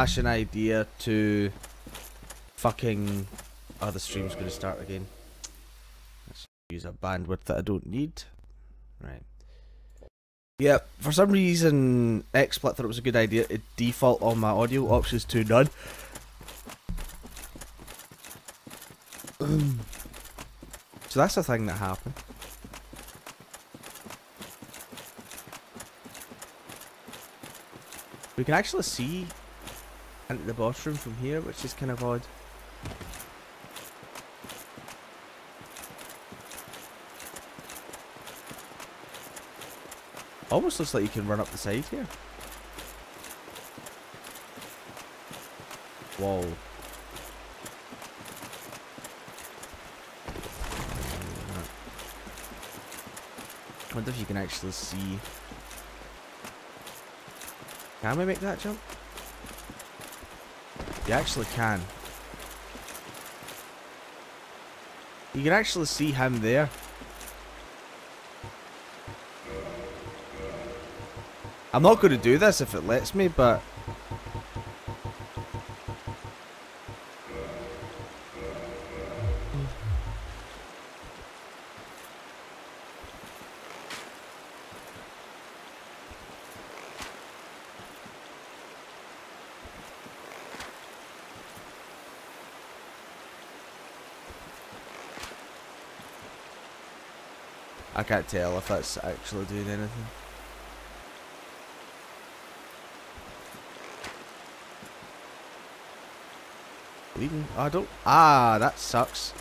An idea to fucking. Oh, the stream's gonna start again. Let's use a bandwidth that I don't need. Right. Yeah, for some reason, XSplit thought it was a good idea to default all my audio options to none. so that's a thing that happened. We can actually see into the boss room from here, which is kind of odd. Almost looks like you can run up the side here. Whoa. I wonder if you can actually see. Can we make that jump? You actually can. You can actually see him there. I'm not going to do this if it lets me, but... can't tell if that's actually doing anything. Bleeding? I don't. Ah, that sucks.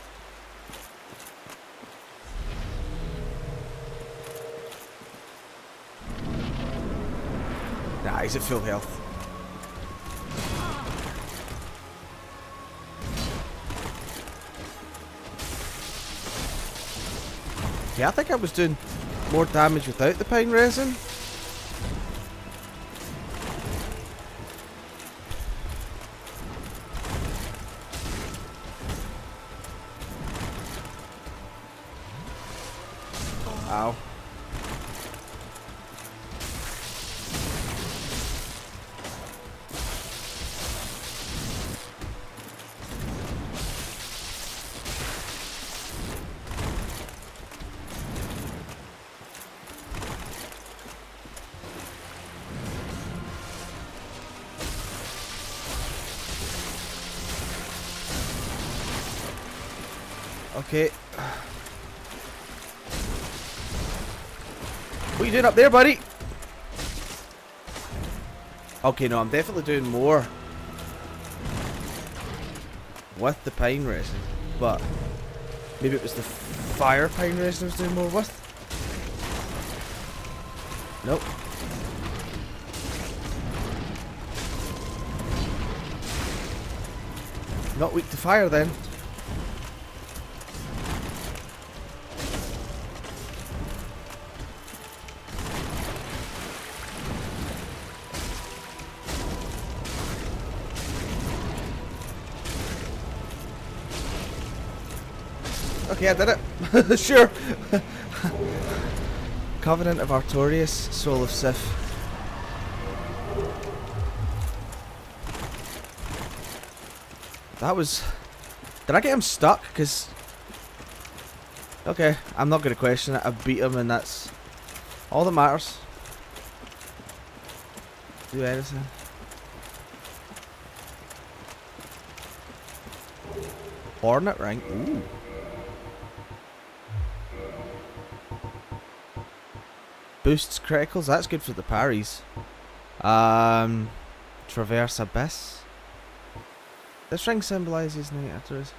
Nah, he's at full health. Yeah, I think I was doing more damage without the pine resin. Doing up there, buddy? Okay, no, I'm definitely doing more with the pine resin, but maybe it was the fire pine resin I was doing more with. Nope. Not weak to fire then. Okay, I did it. sure. Covenant of Artorias, Soul of Sif. That was... Did I get him stuck? Because... Okay, I'm not going to question it. I beat him and that's all that matters. Do anything. Hornet Ring. Ooh. Boosts criticals. That's good for the parries. Um, Traverse Abyss. This ring symbolises night afterwards.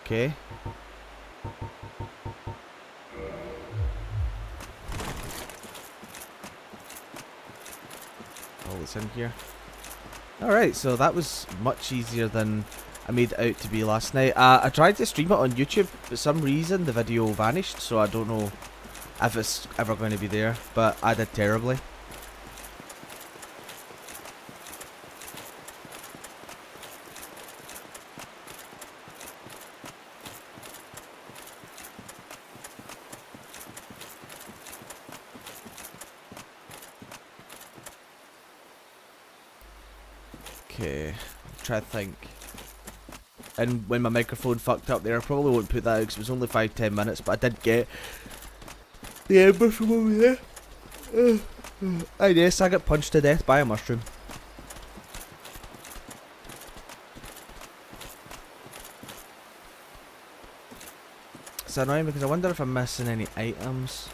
Okay. All that's in here. Alright, so that was much easier than I made it out to be last night. Uh, I tried to stream it on YouTube, but some reason the video vanished, so I don't know if it's ever going to be there, but I did terribly. Okay, try to think. And when my microphone fucked up there, I probably won't put that out because it was only 5-10 minutes, but I did get the ember from over there. Uh, I guess I got punched to death by a mushroom. It's annoying because I wonder if I'm missing any items.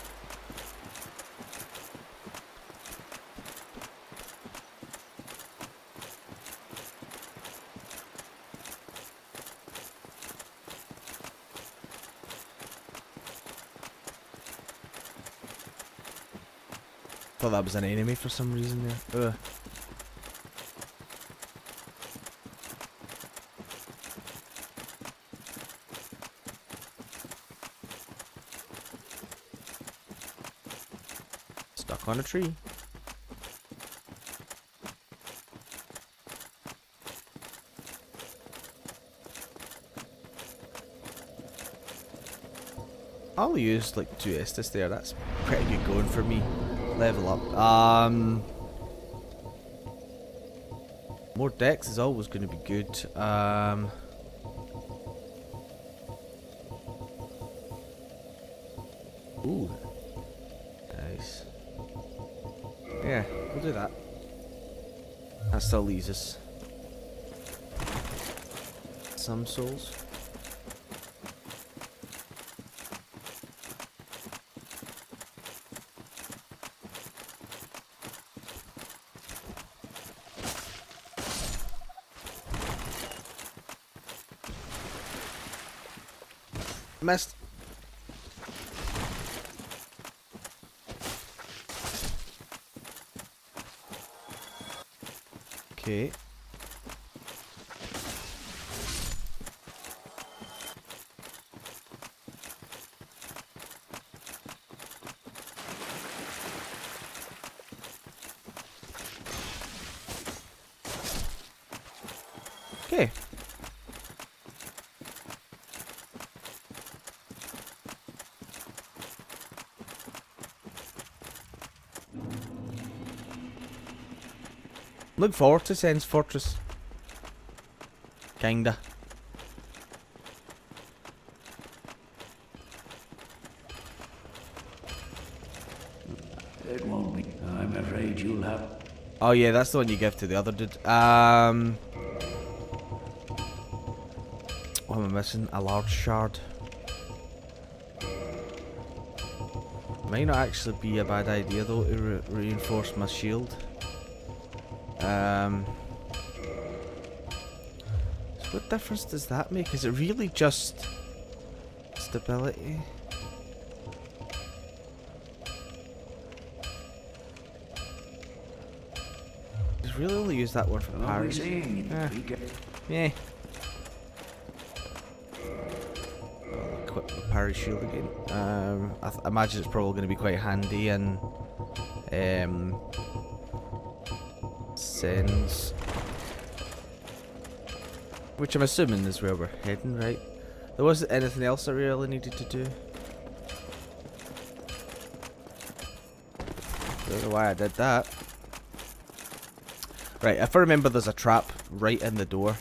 That was an enemy for some reason there. Ugh. Stuck on a tree. I'll use like two Estus there, that's pretty good going for me. Level up. Um, more dex is always going to be good. Um, ooh, nice. Yeah, we'll do that. That still leaves us some souls. Missed. Okay. Okay. Look forward to Sen's Fortress. Kinda. It won't be. I'm afraid you'll have. Oh yeah, that's the one you give to the other dude. Um, what am I missing? A large shard. Might not actually be a bad idea though to re reinforce my shield. Um, so what difference does that make? Is it really just stability? Just really only use that one for I'll be parries. seeing you. Yeah. I'll equip the parry shield again. Um, I imagine it's probably going to be quite handy and um, which I'm assuming is where we're heading, right? There wasn't anything else I really needed to do. Don't know why I did that. Right, if I remember, there's a trap right in the door.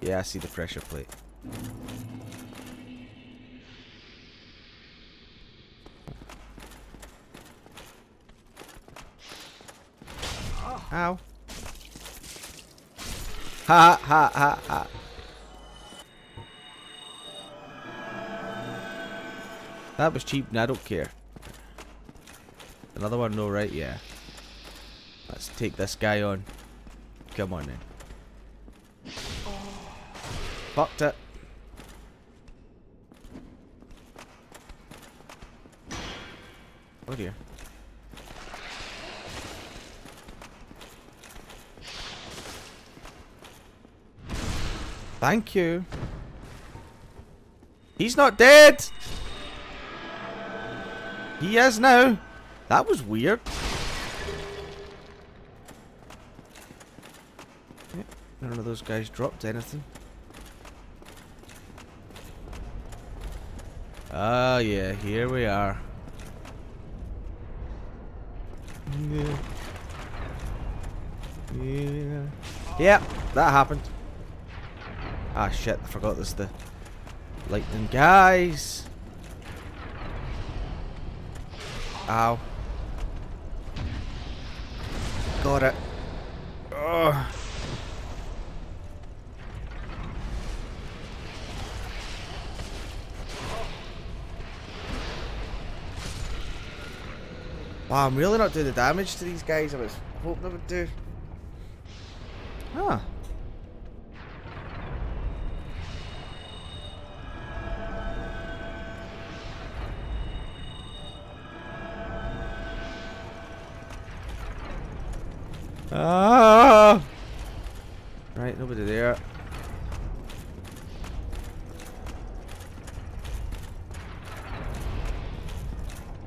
Yeah, I see the pressure plate. Ow. Ha ha ha ha. That was cheap and I don't care. Another one, no, right? Yeah. Let's take this guy on. Come on then. Fucked it. Oh dear. Thank you. He's not dead! He is now. That was weird. None of those guys dropped anything. Ah, yeah, here we are. Yeah. Yeah. Yeah, that happened. Ah shit, I forgot this the lightning guys. Ow. Got it. Ugh. Wow, I'm really not doing the damage to these guys I was hoping I would do. Huh. Ah! Right, nobody there.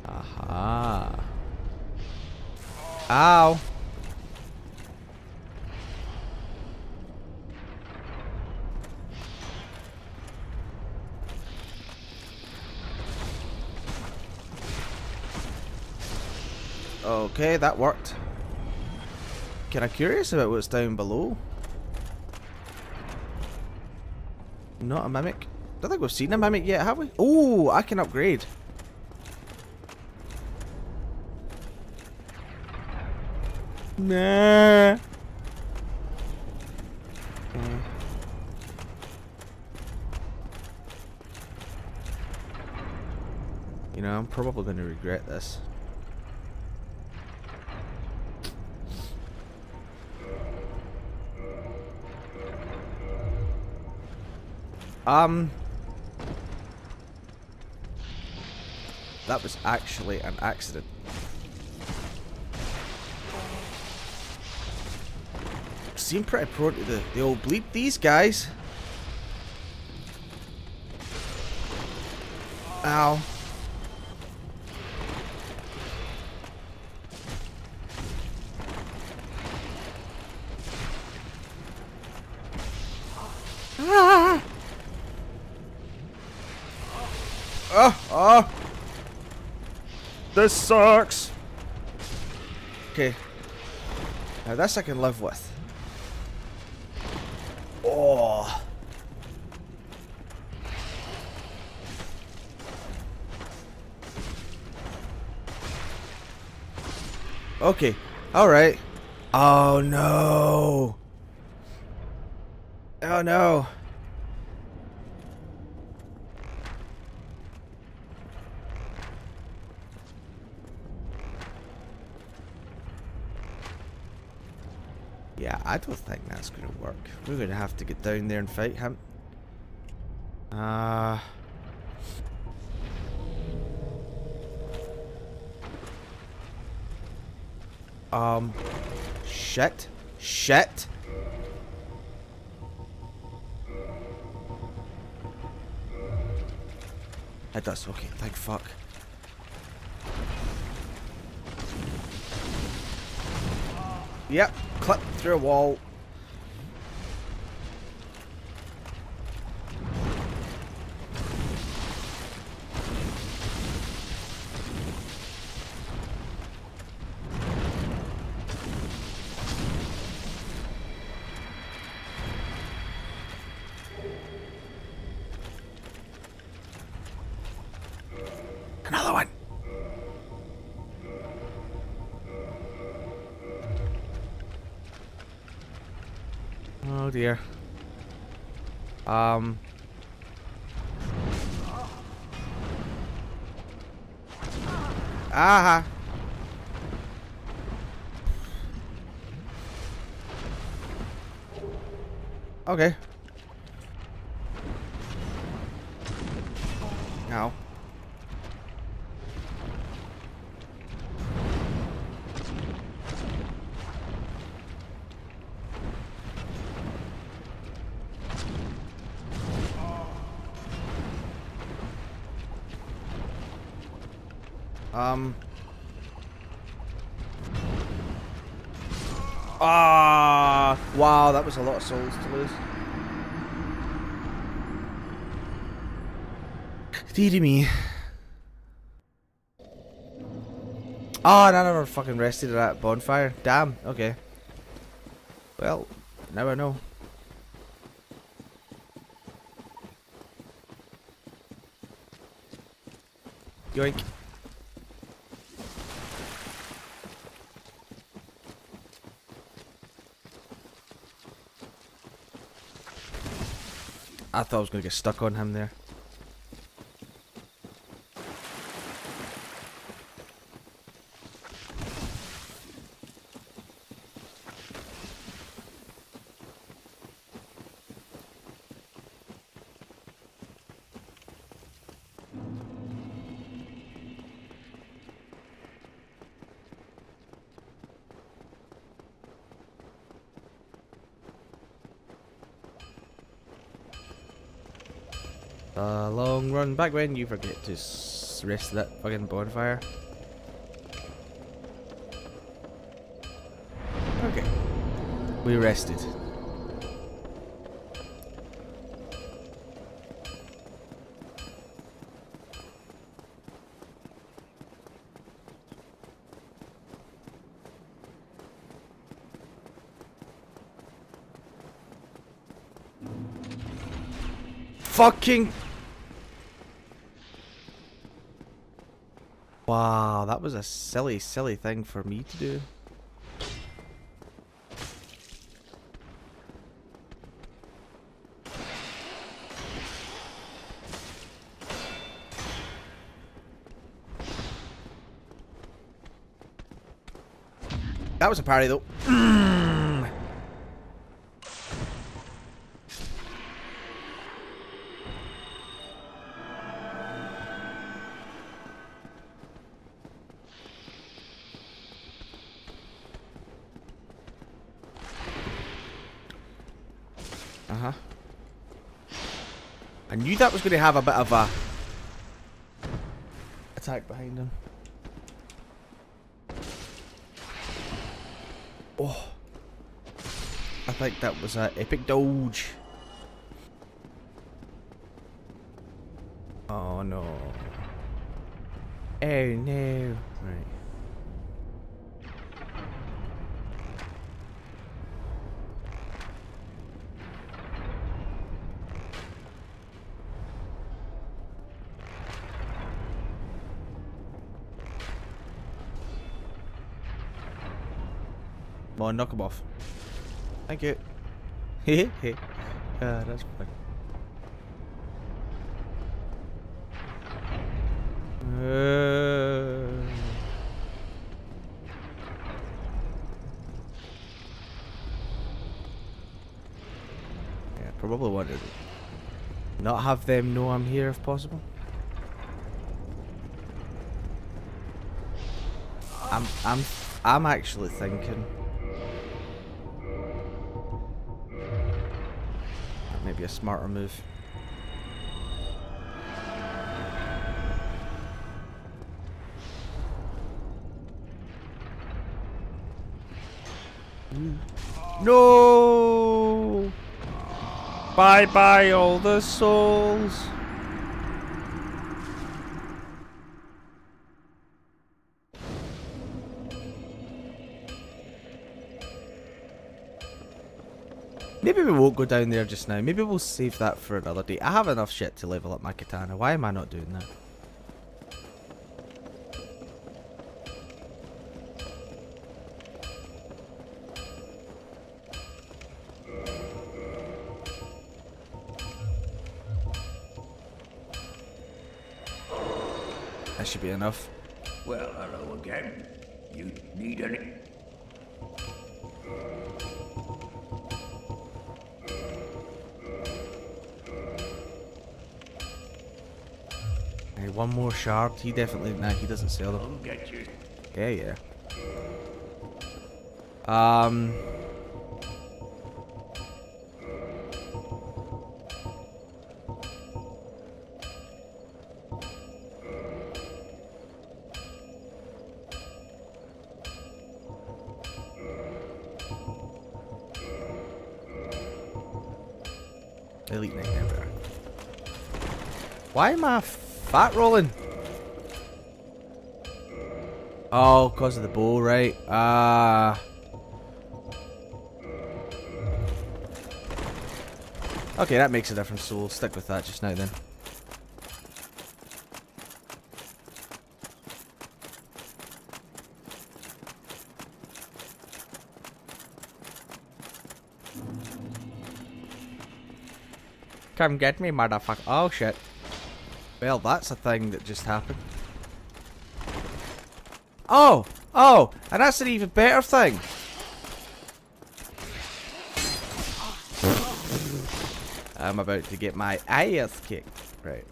Aha. Ow. Okay, that worked. Kind of curious about what's down below. Not a mimic. I Don't think we've seen a mimic yet, have we? Oh, I can upgrade. Nah. Uh. You know, I'm probably going to regret this. Um. That was actually an accident. Seem pretty prone to the, the old bleep, these guys. Ow. Ah! Oh. This sucks. Okay. Now this I can live with. Oh. Okay. Alright. Oh no. Oh no. Yeah, I don't think that's going to work. We're going to have to get down there and fight him. Uh... Um... Shit. Shit. It does. Okay, thank fuck. Yep, clip through a wall. A lot of souls to lose. Dear me. Oh, ah, and I never fucking rested at that bonfire. Damn. Okay. Well, now I know. Yoink. I thought I was going to get stuck on him there. Back when you forget to rest that fucking bonfire. Okay. We rested. Fucking Wow, that was a silly, silly thing for me to do. That was a party though. that was going to have a bit of a attack behind him. Oh. I think that was an epic dodge. Oh no. Oh no. Right. Knock him off. Thank you. Heh heh. Ah, that's fun. Uh, yeah, probably want to not have them know I'm here if possible. I'm I'm I'm actually thinking a smarter move. No! Bye bye, all the souls. Maybe we won't go down there just now. Maybe we'll save that for another day. I have enough shit to level up my katana. Why am I not doing that? That should be enough. Shard. He definitely. Nah, he doesn't sell them. I'll get you. Yeah, yeah. Um. Elite Knight armor. Why am I fat rolling? Oh, because of the ball, right? Ah. okay, that makes a difference, so we'll stick with that just now then. Come get me, motherfucker. Oh, shit. Well, that's a thing that just happened. Oh! Oh! And that's an even better thing! I'm about to get my ass kicked. Right.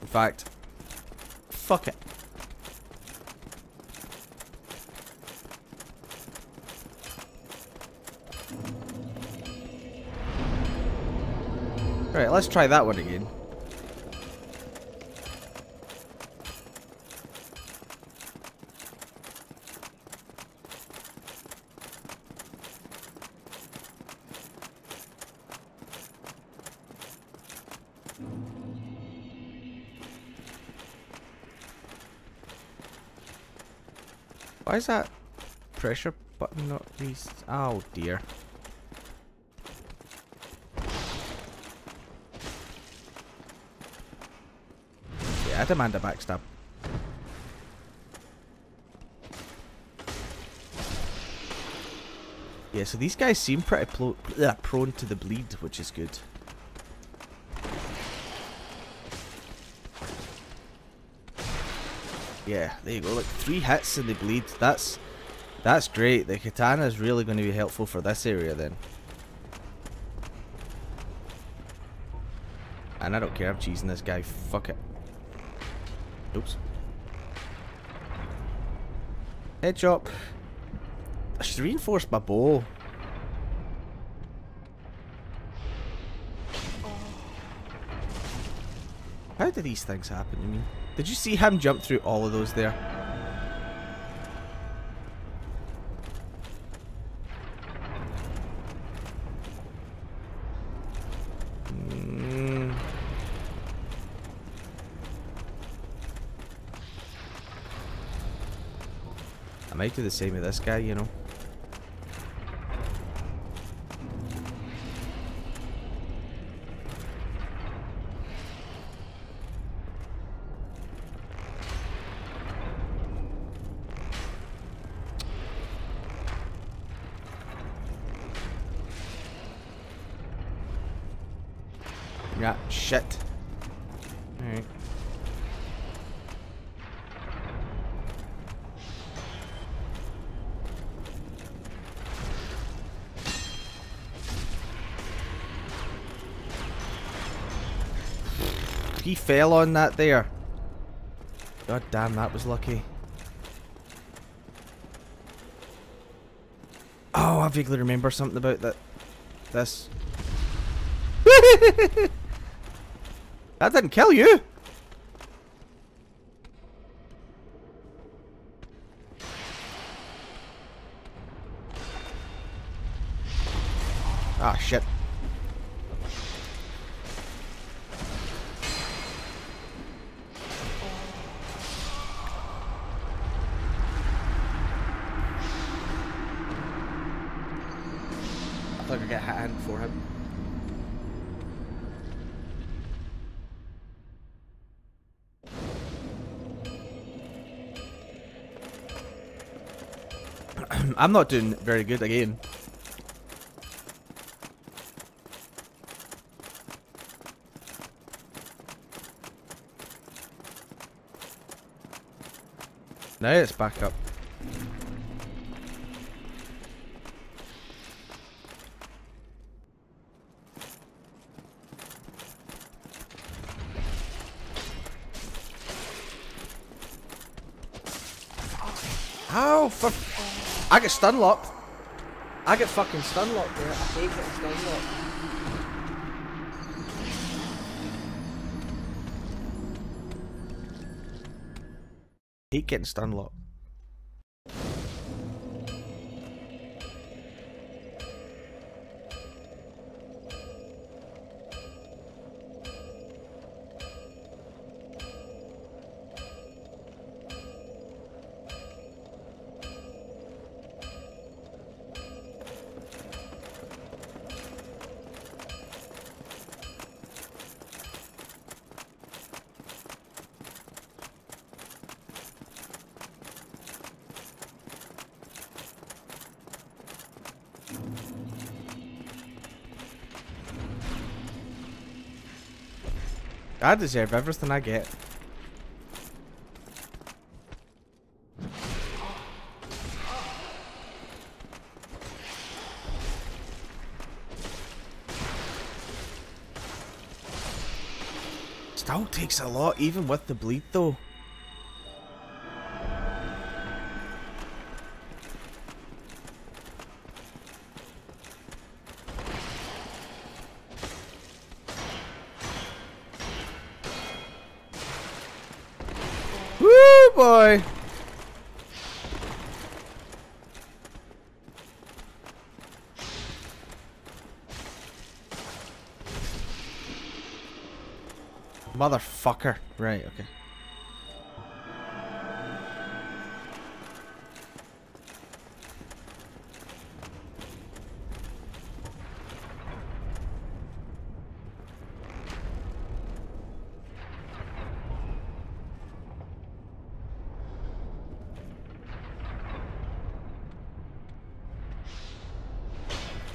In fact, fuck it. Right, let's try that one again. Why is that pressure button not these? Oh dear. Yeah, I demand a backstab. Yeah, so these guys seem pretty uh, prone to the bleed, which is good. Yeah, there you go. Like three hits and they bleed. That's that's great. The katana is really going to be helpful for this area then. And I don't care. I'm cheesing this guy. Fuck it. Oops. Head chop. I should reinforce my bow. How do these things happen to me? Did you see him jump through all of those there? Mm. I might do the same with this guy, you know. Yeah, shit. Alright. He fell on that there. God damn, that was lucky. Oh, I vaguely remember something about that. This. That didn't kill you. I'm not doing very good again. Now it's back up. How for I get stun. I get fucking stun locked there. I hate getting stun locked. Hate getting stun. I deserve everything I get. Still takes a lot, even with the bleed though. Boy! Motherfucker. Right, okay.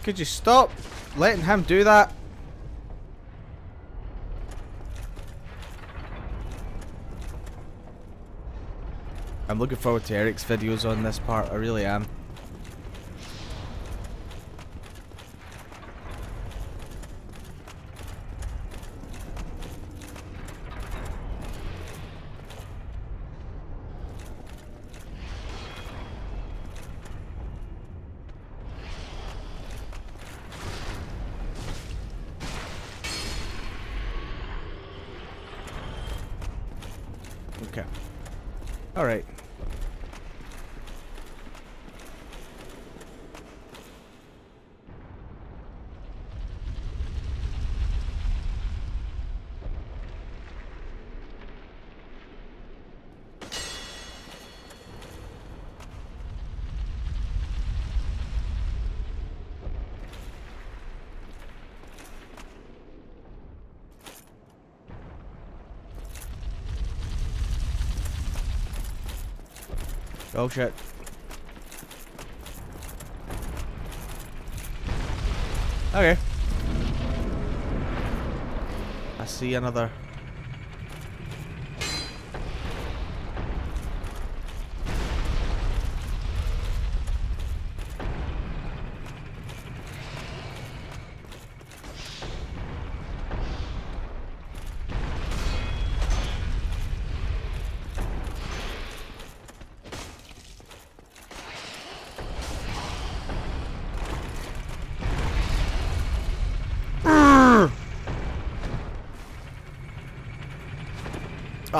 Could you stop letting him do that? I'm looking forward to Eric's videos on this part, I really am. Okay. Alright. Oh shit. Okay. I see another.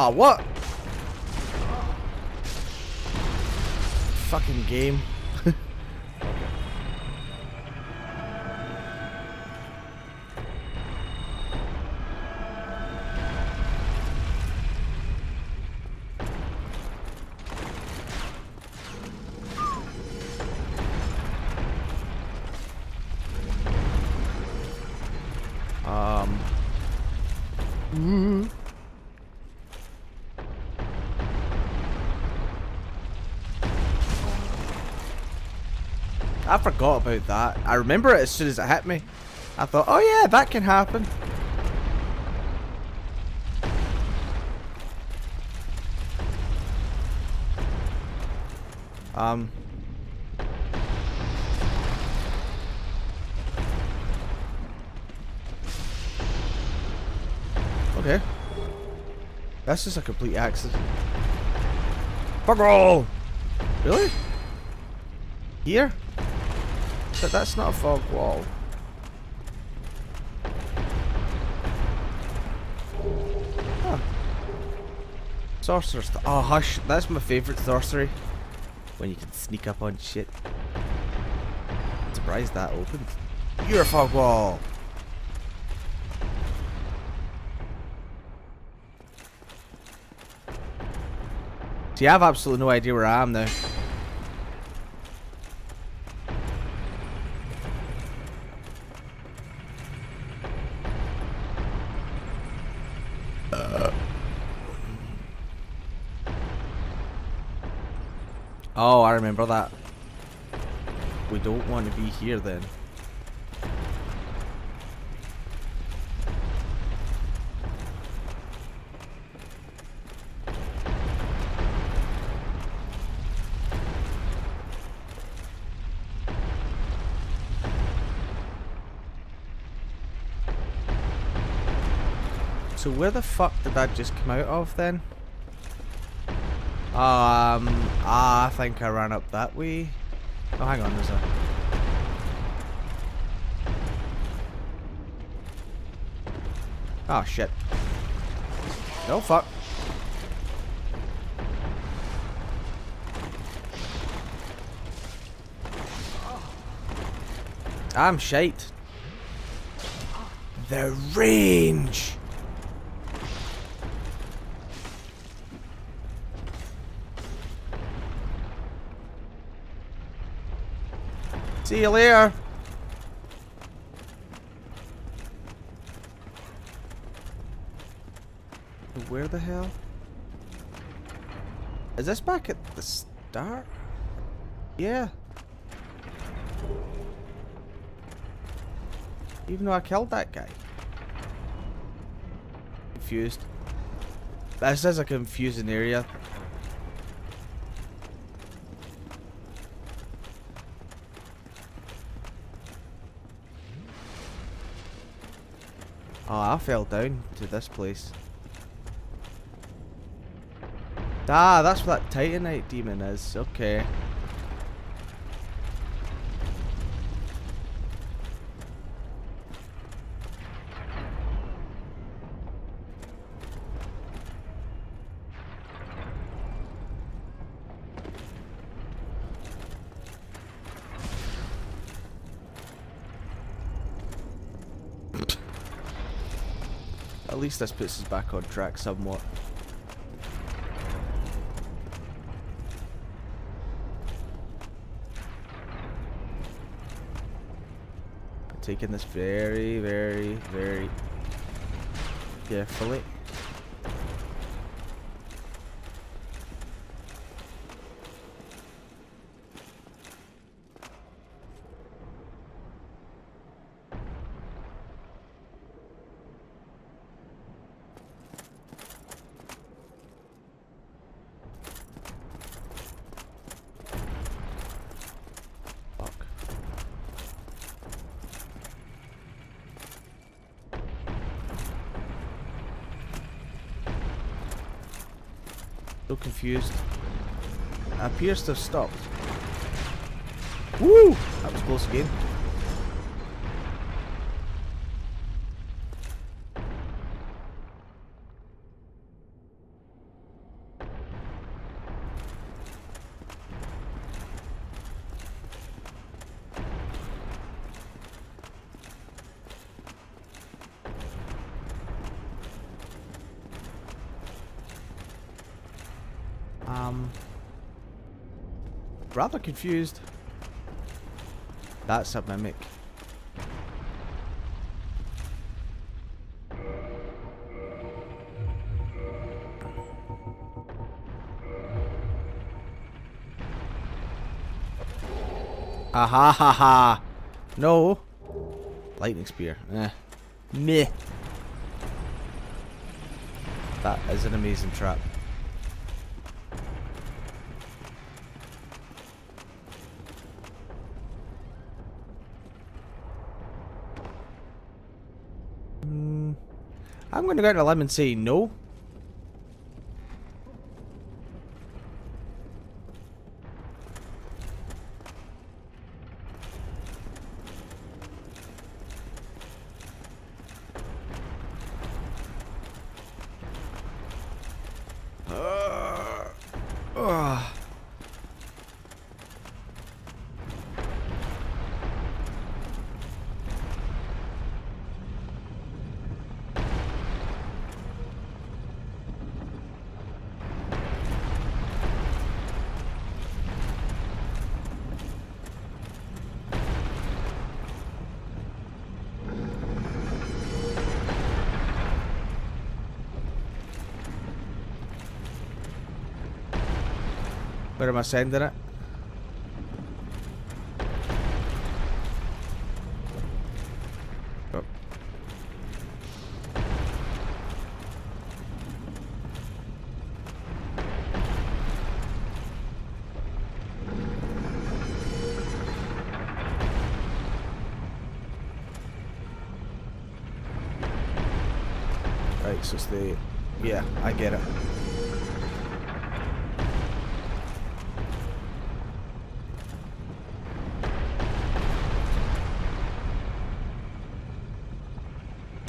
Ah, what? Fucking game. Forgot about that. I remember it as soon as it hit me. I thought, oh yeah, that can happen. Um. Okay. That's just a complete accident. Fuck all! Really? Here? But that's not a fog wall. Huh. Sorcerer's th Oh, hush. That's my favourite sorcery. When you can sneak up on shit. I'm surprised that opened. You're a fog wall! See, I have absolutely no idea where I am now. I remember that. We don't want to be here then. So where the fuck did that just come out of then? Um, ah, I think I ran up that way. Oh, hang on, there's a... Oh, shit. No, fuck. I'm shite. The range! See you later. Where the hell? Is this back at the start? Yeah. Even though I killed that guy. Confused. This is a confusing area. Oh, I fell down to this place. Ah, that's what that Titanite demon is. Okay. Least this puts us back on track somewhat. Taking this very, very, very carefully. Fuck. Confused. Appears to have stopped. Woo! That was close again. Um, rather confused. That's a mimic. Ah ha ha ha! No! Lightning spear. Eh. Meh. That is an amazing trap. Mm, I'm going to go on a and say no. Uh, ugh. Where am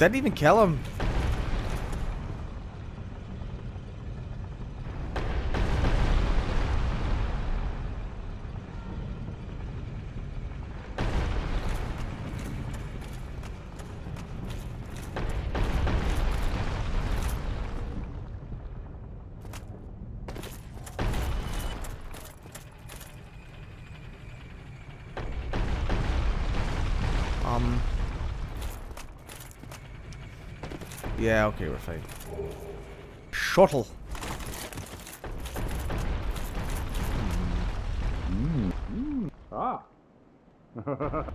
Didn't even kill him. Um. Yeah, okay, we're fine. Shuttle. Ah.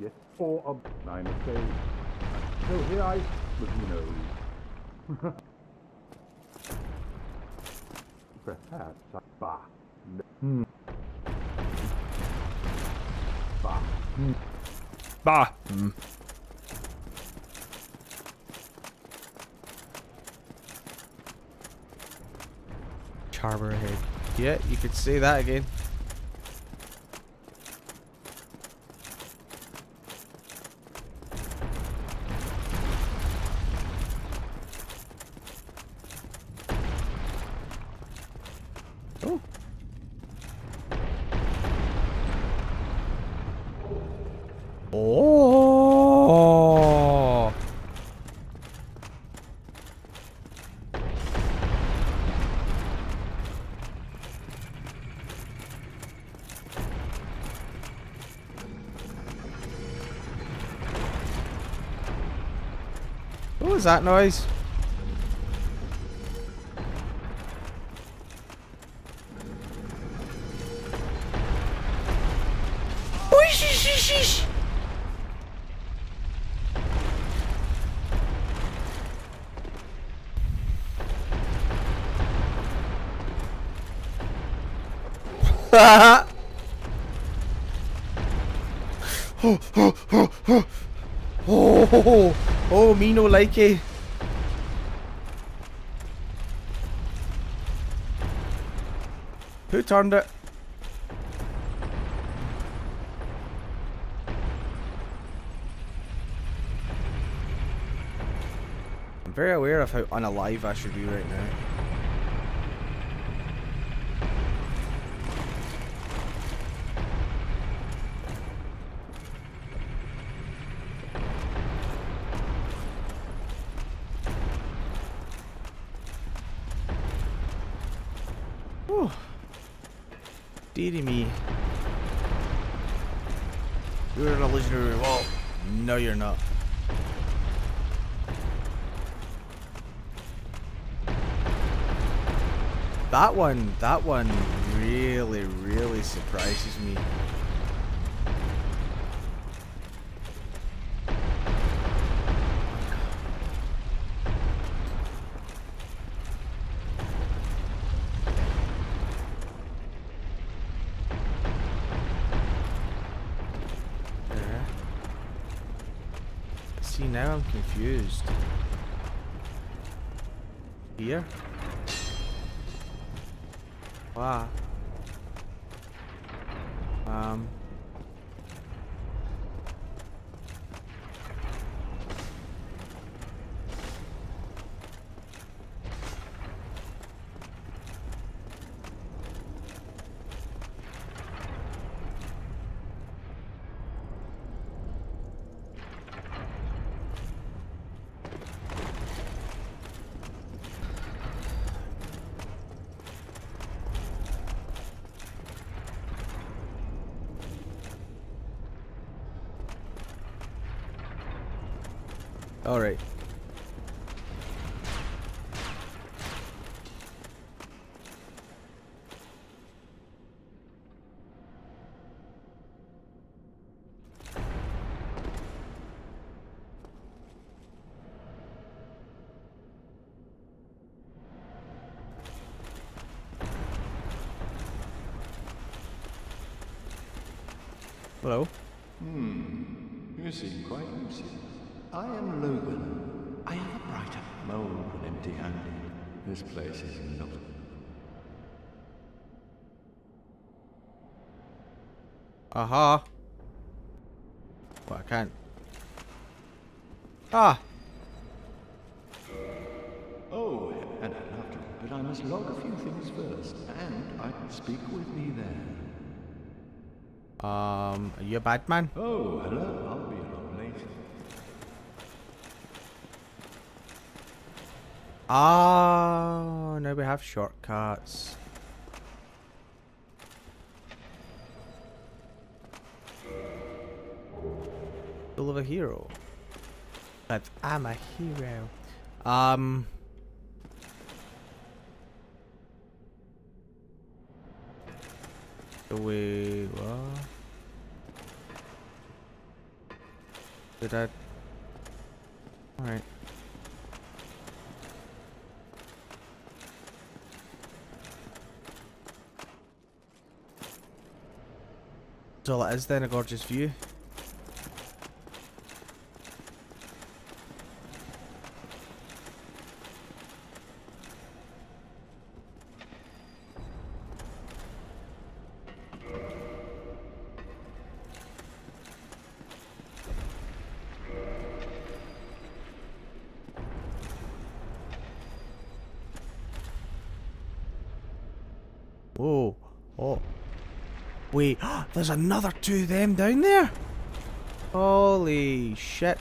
yes, four of nine of days. So here I with you know. Perhaps I bah. Hmm. Bah. Bah. Charmer ahead. Yeah, you could say that again. Oh. Oh. What was that noise? oh, oh, me no like it. Who turned it? I'm very aware of how unalive I should be right now. Whew. Deary me. You're an illusionary. Well, no, you're not. That one, that one really, really surprises me. Uh-huh. See, now I'm confused. Here? Wow. Um. All right. Hello. You seem quite lucid. I am Logan. I have a brighter mold than empty-handed. This place is not. Aha. Well, I can't. Ah. Oh, and I'd love to, but I must log a few things first, and I can speak with me then. Um, are you a bad man? Oh, hello. I'll be along later. Ah, now we have shortcuts. Soul of a hero. But I'm a hero. Um. So we what? Did I? All right. That's it is then, a gorgeous view. Whoa. Oh. Wait, there's another two of them down there? Holy shit.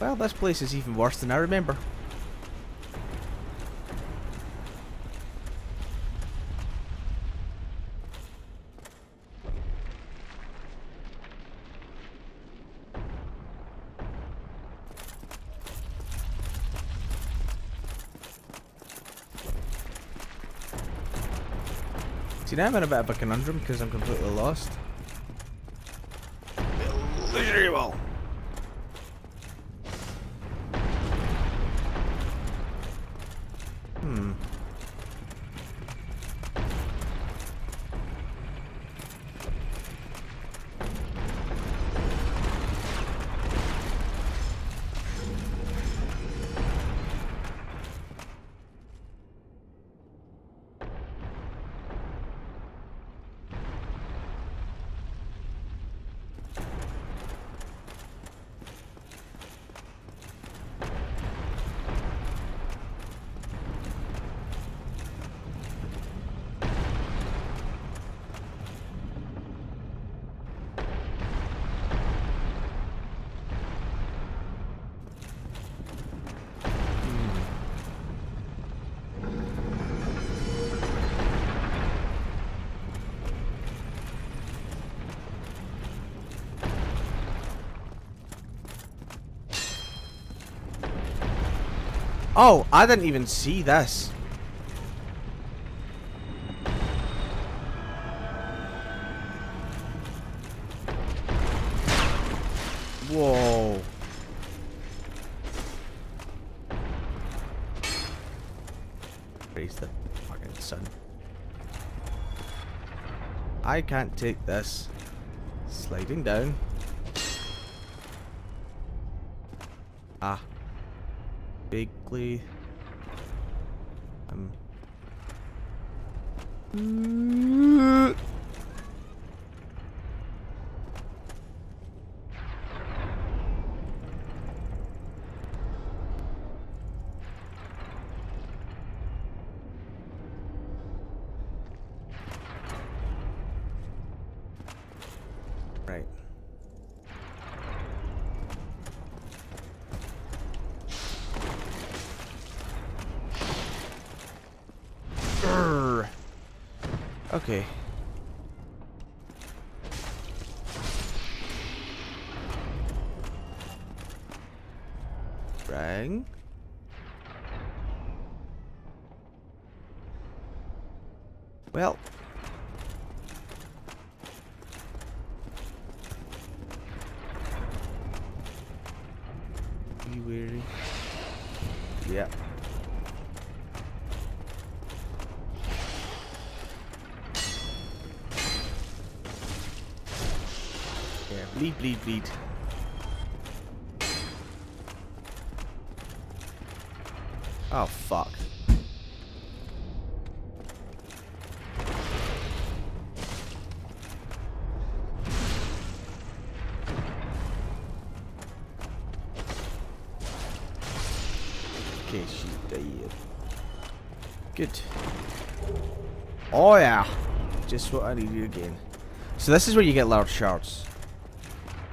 Well, this place is even worse than I remember. Now I'm in a bit of a conundrum because I'm completely lost. Illusionary. Hmm. Oh, I didn't even see this. Whoa. Praise the fucking sun. I can't take this. Sliding down. Ah. Bigly. Um. Right. Grr. Okay. Rang. Well. Be weary. Yeah. Yeah, Bleed, bleed, bleed. Oh, fuck. Good. Oh yeah. Just what I needed again. So this is where you get large shards.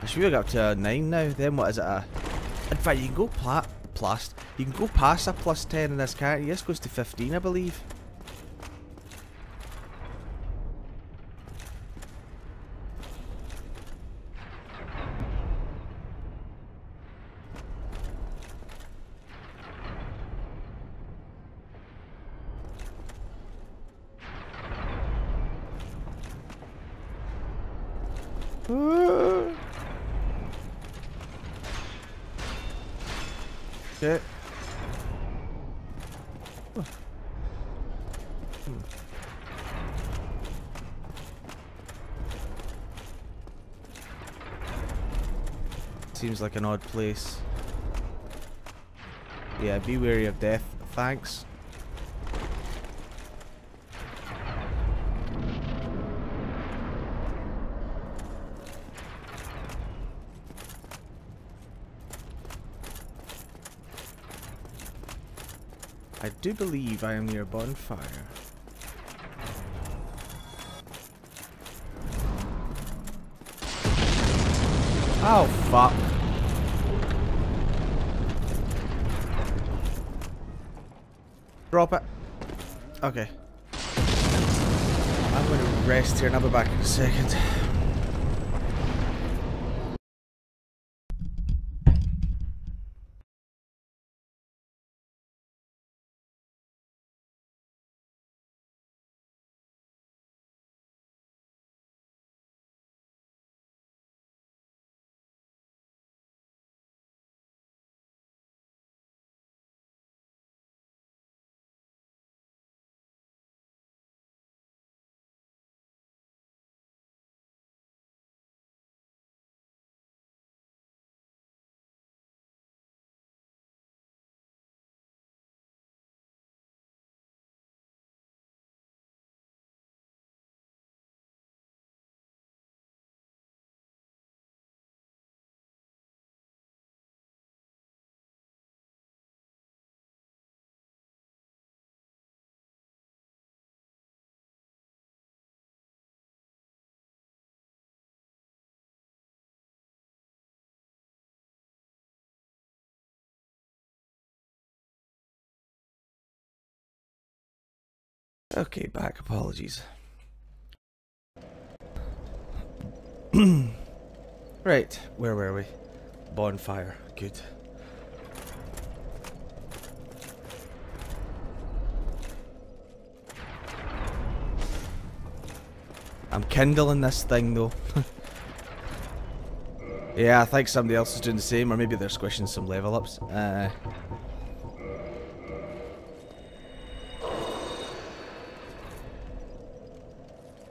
I should be up to 9 now. Then what is it? In fact, you can go plat, plast. You can go past a plus 10 in this character. This goes to 15, I believe. Seems like an odd place. Yeah, be wary of death. Thanks. I do believe I am near a bonfire. Oh, fuck. Drop it. Okay. I'm going to rest here and I'll be back in a second. Okay, back. Apologies. right, where were we? Bonfire. Good. I'm kindling this thing though. yeah, I think somebody else is doing the same, or maybe they're squishing some level ups. Uh,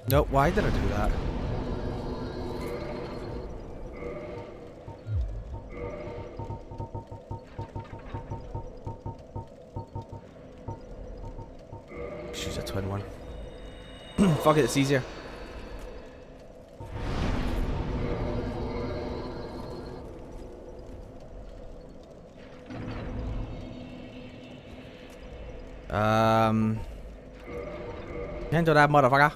No, why did I do that? She's a twin one. Fuck it, it's easier. Um, handle that motherfucker.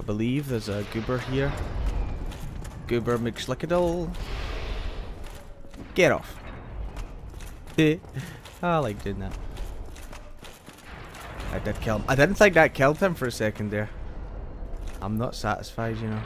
I believe there's a goober here. Goober McSlickadle. Get off. I like doing that. I did kill him. I didn't think that killed him for a second there. I'm not satisfied, you know.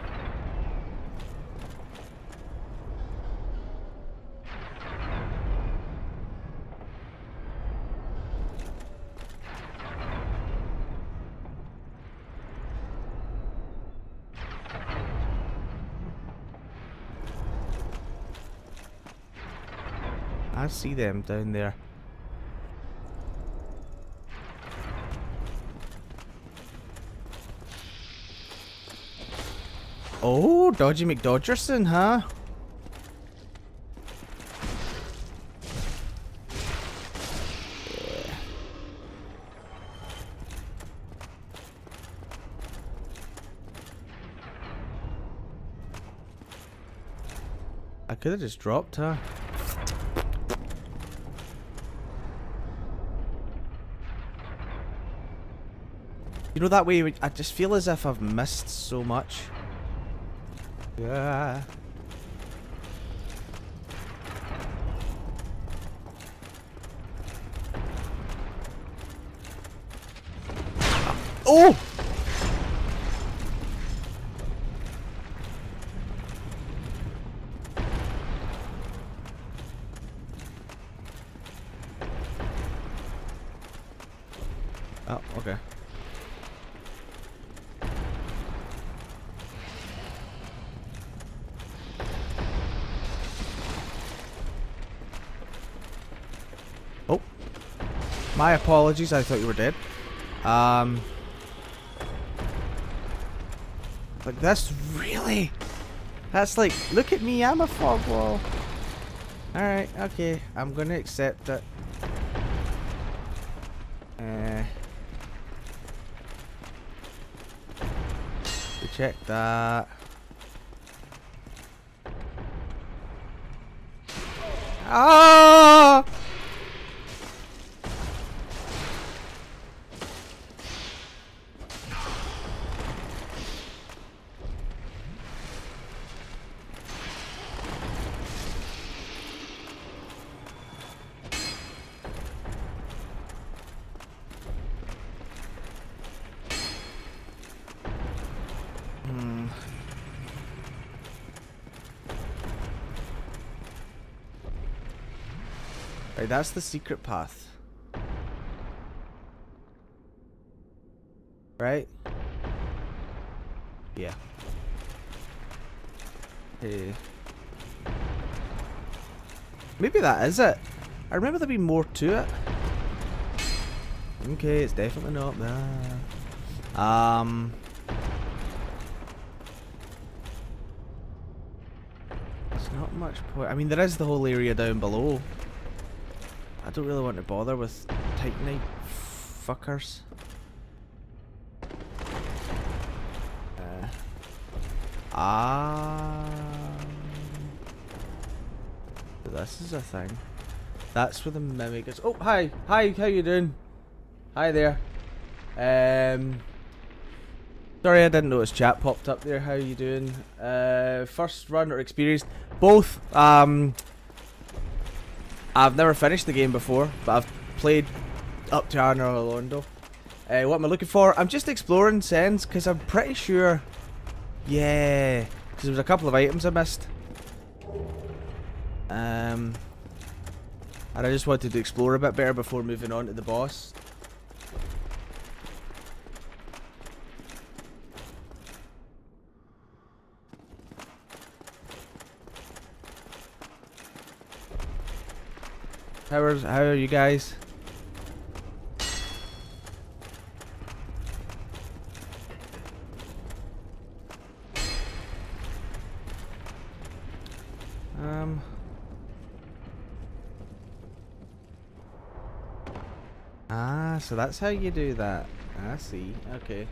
I see them down there. Oh, Dodgy McDodgerson, huh? I could have just dropped her. You know that way, I just feel as if I've missed so much. Yeah. Oh okay. Oh. My apologies, I thought you were dead. Um. Like, that's really... That's like, look at me, I'm a fog wall. Alright, okay, I'm gonna accept it. Uh, check that. Ah! Hmm. Right, that's the secret path. Right? Yeah. Hey. Maybe that is it. I remember there'd be more to it. Okay, it's definitely not that. Um. There's not much point. I mean, there is the whole area down below. Don't really want to bother with Titanite fuckers. Uh, ah. This is a thing. That's where the mimic is. Oh, hi. Hi, how you doing? Hi there. Um... Sorry, I didn't notice chat popped up there. How you doing? Uh, first run or experience? Both. Um, I've never finished the game before, but I've played up to Anor Londo. Uh, what am I looking for? I'm just exploring Sen's because I'm pretty sure. Yeah, because there was a couple of items I missed. Um, and I just wanted to explore a bit better before moving on to the boss. How are, how are you guys? Um. Ah, so that's how you do that. I see. Okay.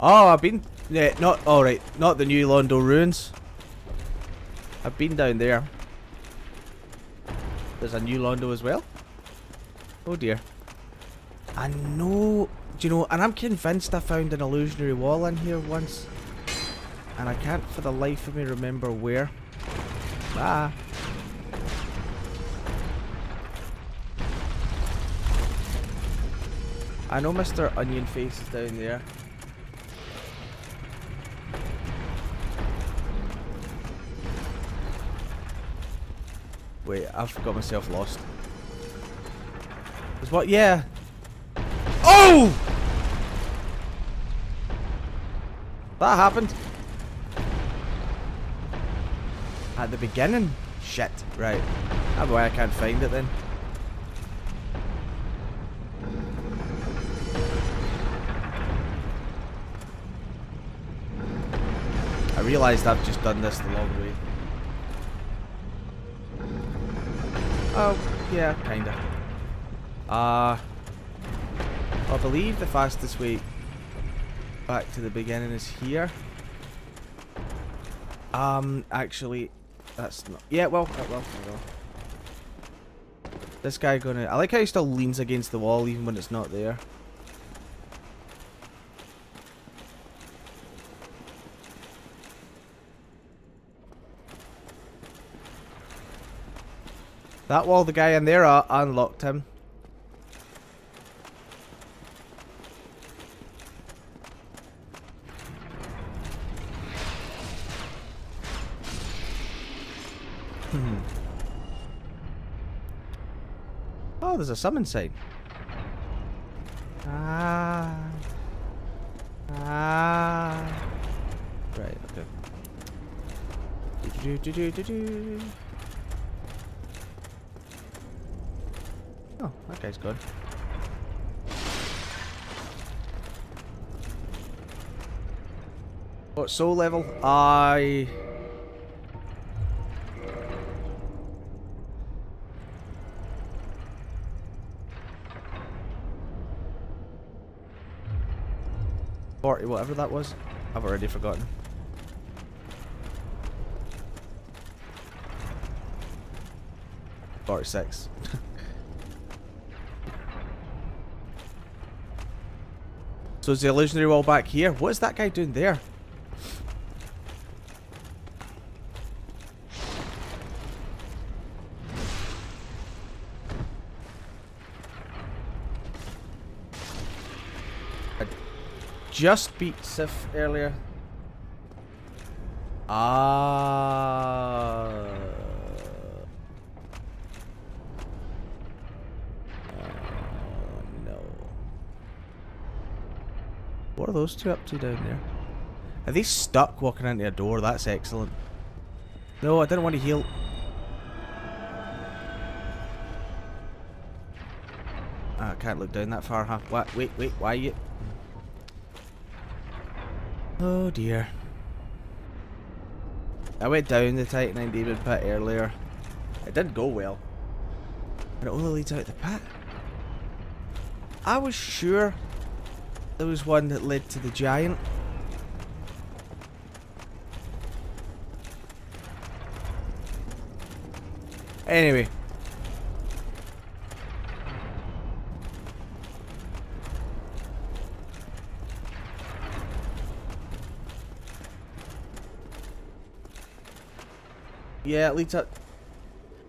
Oh, I've been. Yeah, not. Alright, not the new Londo ruins. I've been down there. There's a new Londo as well. Oh dear. I know. Do you know? And I'm convinced I found an illusionary wall in here once. And I can't for the life of me remember where. Ah. I know Mr. Onion Face is down there. Wait, I've got myself lost. Is what? Yeah. Oh! That happened. At the beginning? Shit. Right. That's why I can't find it then. I realised I've just done this the long way. Oh, yeah, kinda. Uh, I believe the fastest way back to the beginning is here. Um, actually, that's not. Yeah, well, well, well. This guy gonna. I like how he still leans against the wall even when it's not there. That wall, the guy in there uh, unlocked him. Hmm. oh, there's a summon sign. Ah. Ah. Right, okay. Do do do do do do. Oh, that guy's good. What soul level? I. Forty, whatever that was. I've already forgotten. Forty-six. So is the illusionary wall back here? What is that guy doing there? I just beat Sif earlier. Ah. no. What are those two up to down there? Are they stuck walking into a door? That's excellent. No, I didn't want to heal. Ah, I can't look down that far, huh? What? Wait, wait, why you? Oh dear. I went down the Titanite Demon pit earlier. It didn't go well. But it only leads out the pit. I was sure there was one that led to the giant. Anyway. Yeah, it leads up.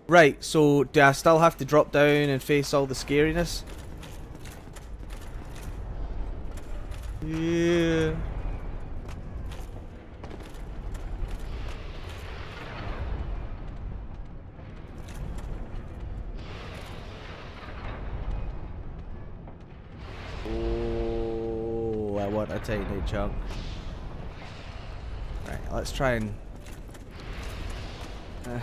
Right, so do I still have to drop down and face all the scariness? Yeah. Oh, I want a tiny chunk. Right, let's try and. Uh.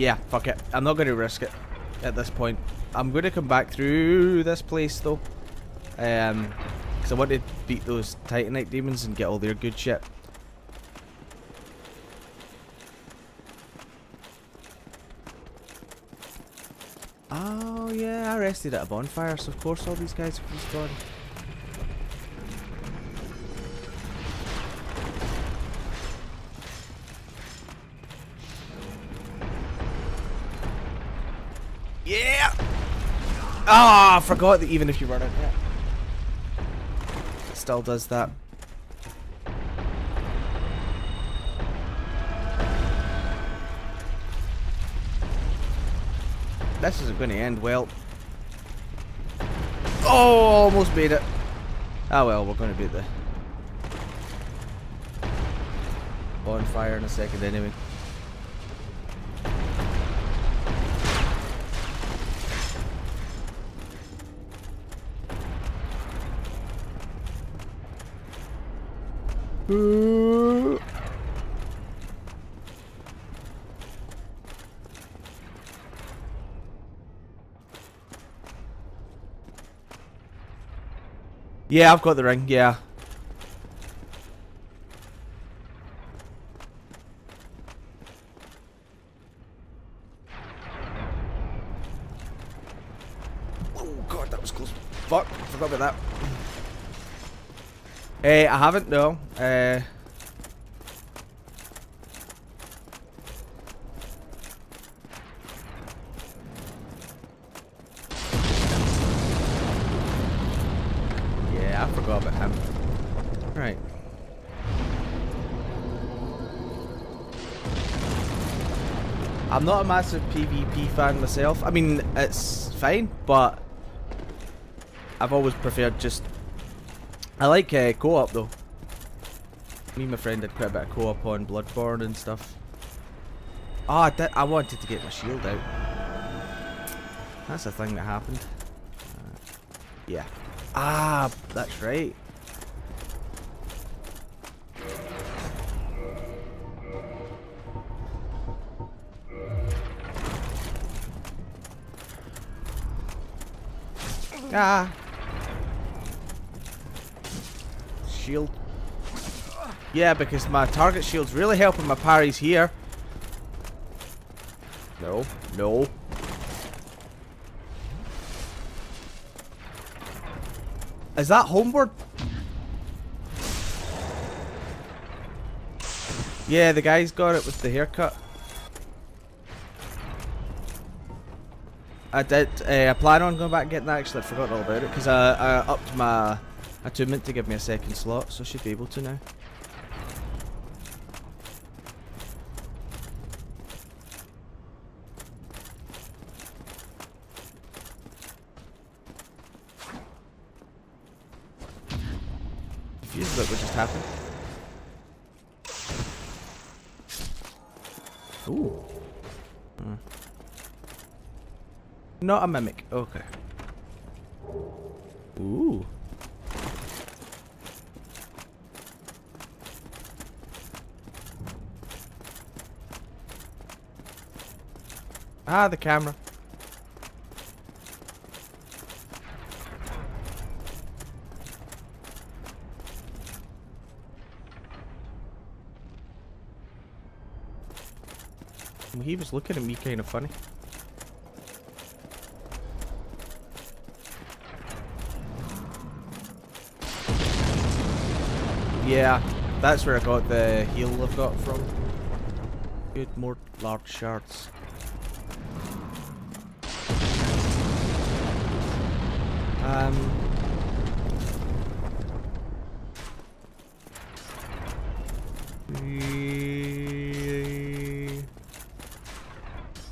Yeah, fuck it. I'm not going to risk it at this point. I'm going to come back through this place though. Um, because I want to beat those Titanite demons and get all their good shit. Oh yeah, I rested at a bonfire, so of course all these guys have respawned. Yeah! I forgot that even if you run it, yeah. Still does that. This isn't going to end well. Oh, almost made it. Ah well, we're going to beat the bonfire in a second anyway. Yeah, I've got the ring, yeah. Oh god, that was close. Fuck, I forgot about that. Eh, I haven't, no. Uh, yeah, I forgot about him. Right. I'm not a massive PvP fan myself. I mean, it's fine, but I've always preferred just. I like uh, co-op though. Me and my friend had quite a bit of co-op on Bloodborne and stuff. Oh, I, I wanted to get my shield out. That's the thing that happened. Uh, yeah. Ah, that's right. Ah. Shield. Yeah, because my target shield's really helping my parries here. No, no. Is that homeward? Yeah, the guy's got it with the haircut. I did. Uh, I plan on going back and getting that. Actually, I forgot all about it because I, I upped my attunement to give me a second slot, so I should be able to now. Confused about what just happened. Ooh. Hmm. Not a mimic. Okay. Ooh. Ah, the camera. He was looking at me kind of funny. Yeah, that's where I got the heal I've got from. Good, more large shards. Um.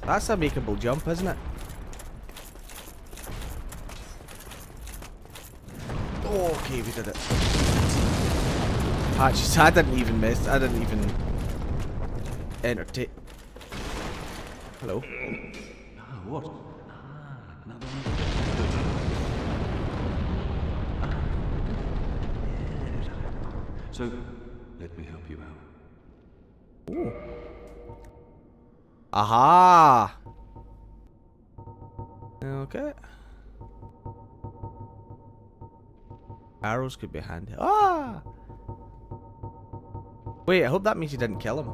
That's a makeable jump, isn't it? Okay, we did it. Patches, I didn't even miss. I didn't even entertain. Hello. Ah, what? Ah, another one. Ah, yes. So, let me help you out. Ooh. Aha! Okay. Arrows could be handy. Ah! Wait, I hope that means you didn't kill him.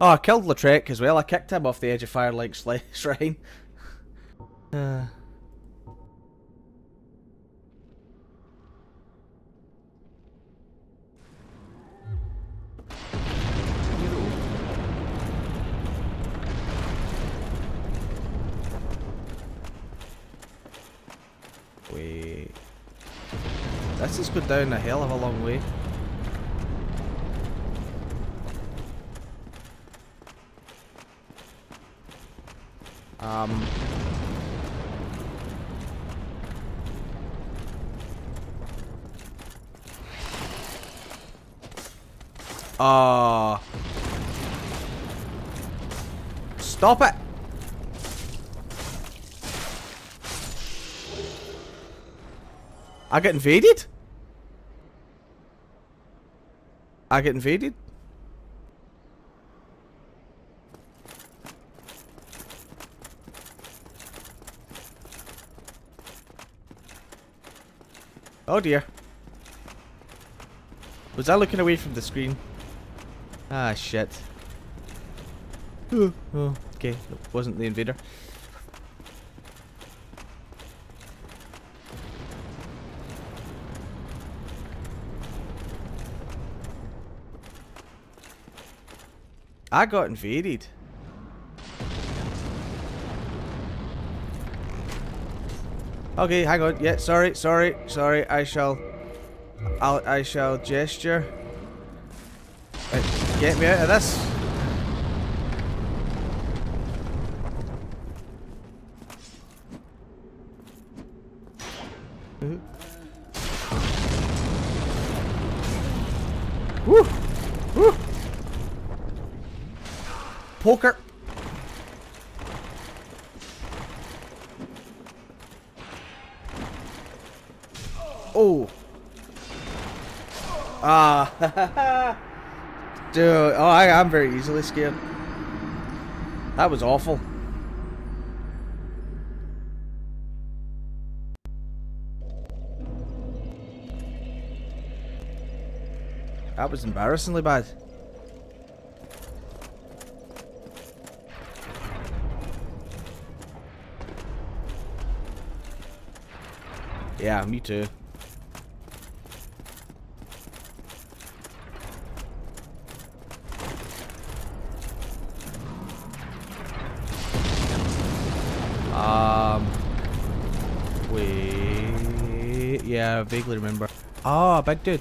Oh, I killed Lautrec as well. I kicked him off the edge of Firelink Shrine. Uh. Wait. This has gone down a hell of a long way. Um. Ah. Stop it! I get invaded? I get invaded? Oh dear. Was I looking away from the screen? Ah, shit. Oh, okay. It wasn't the invader. I got invaded. Okay, hang on. Yeah, sorry, sorry, sorry. I shall, I'll, I shall gesture. Get me out of this. Woo! Woo! Poker. Oh. Ah. Dude. Oh, I, I'm very easily scared. That was awful. That was embarrassingly bad. Yeah, me too. Um, wait, yeah, I vaguely remember. Oh, big dude.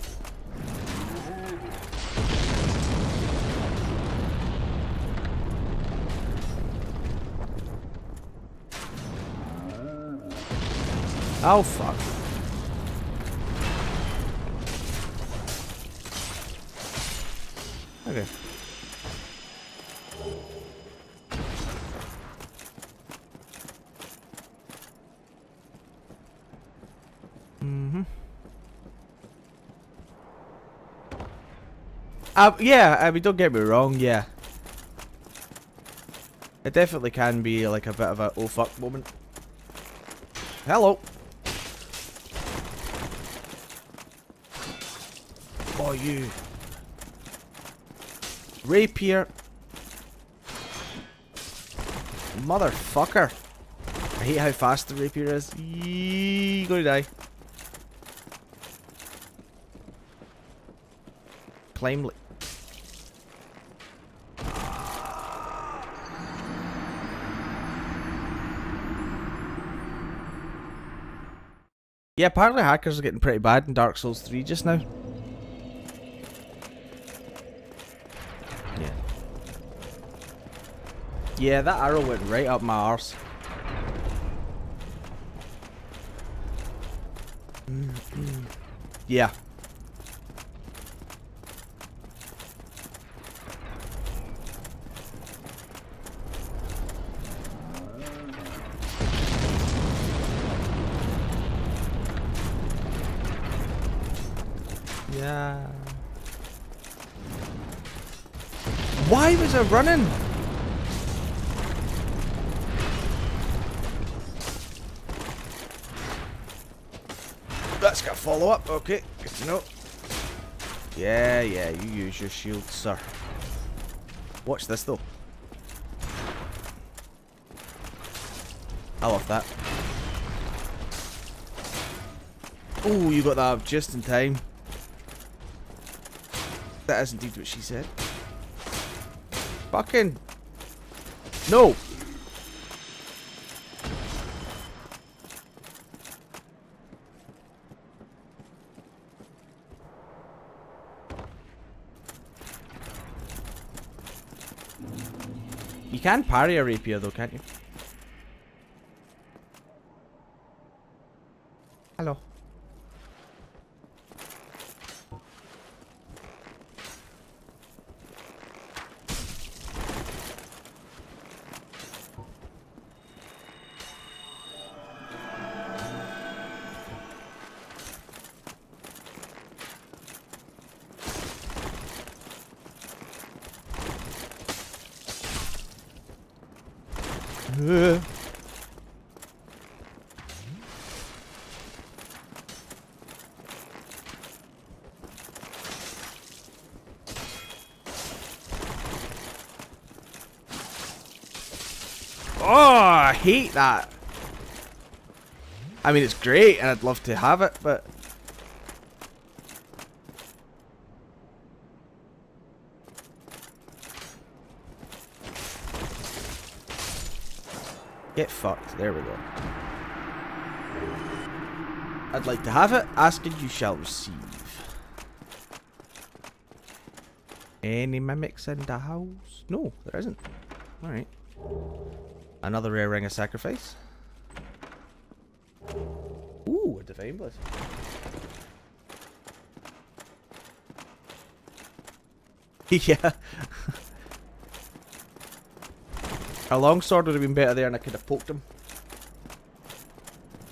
Oh fuck. Okay. Mm-hmm. Yeah, I mean, don't get me wrong, yeah. It definitely can be like a bit of a oh fuck moment. Hello. Oh, you. Rapier. Motherfucker. I hate how fast the rapier is. Yee, gonna die. Climb. Yeah, apparently hackers are getting pretty bad in Dark Souls 3 just now. Yeah. Yeah, that arrow went right up my arse. Yeah. Yeah. I running? That's got follow up. Okay, good to know. Yeah, yeah, you use your shield, sir. Watch this though. I love that. Oh, you got that just in time. That is indeed what she said. Fucking. No! You can parry a rapier though, can't you? Hello. Oh, I hate that. I mean, it's great, and I'd love to have it, but... Get fucked. There we go. I'd like to have it. Ask and you shall receive. Any mimics in the house? No, there isn't. Alright. Another rare ring of sacrifice. Ooh, a divine blessing. yeah. a long sword would have been better there and I could have poked him.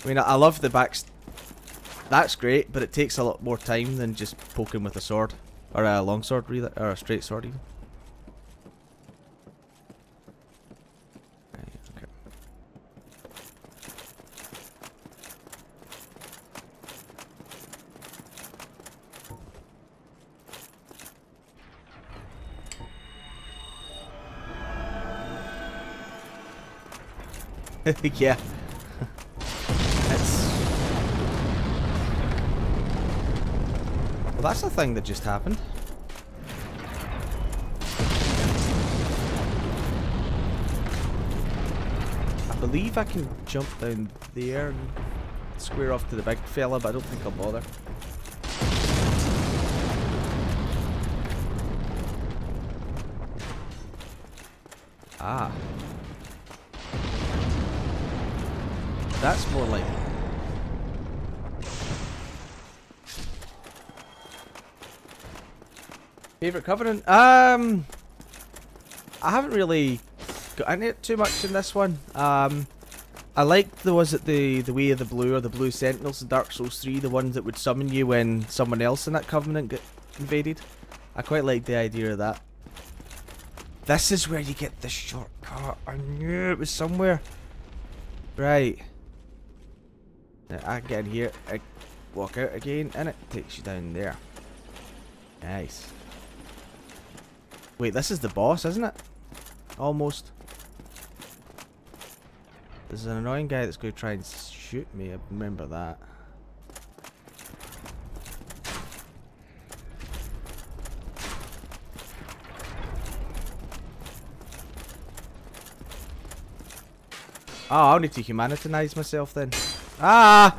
I mean, I, love the back... That's great, but it takes a lot more time than just poking with a sword. Or a long sword, or a straight sword even. yeah. That's... Well, that's the thing that just happened. I believe I can jump down there and square off to the big fella, but I don't think I'll bother. Ah. Like Favorite covenant? Um, I haven't really got into it too much in this one. Um, I like the was it the the way of the blue or the blue sentinels in Dark Souls 3, the ones that would summon you when someone else in that covenant get invaded. I quite like the idea of that. This is where you get the shortcut. I knew it was somewhere. Right. Now I get in here, I walk out again, and it takes you down there. Nice. Wait, this is the boss, isn't it? Almost. There's an annoying guy that's going to try and shoot me, I remember that. Oh, I'll need to humanitinize myself then. Ah!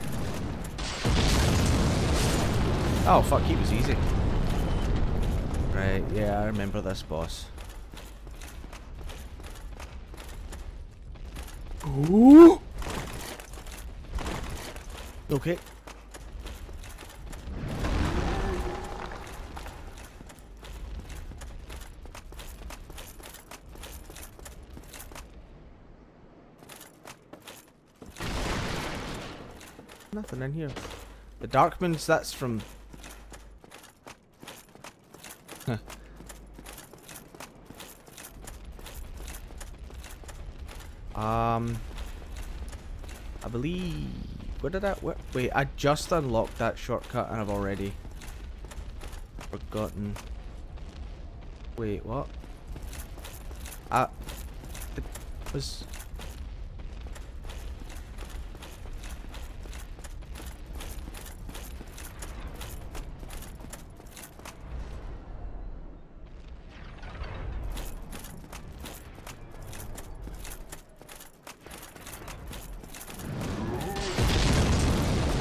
Oh, fuck, he was easy. Right, yeah, I remember this boss. Ooh! Okay. Nothing in here. The Darkmans, that's from... Um... I believe... Where did I... Where, wait, I just unlocked that shortcut and I've already... Forgotten... Wait, what? I... It was...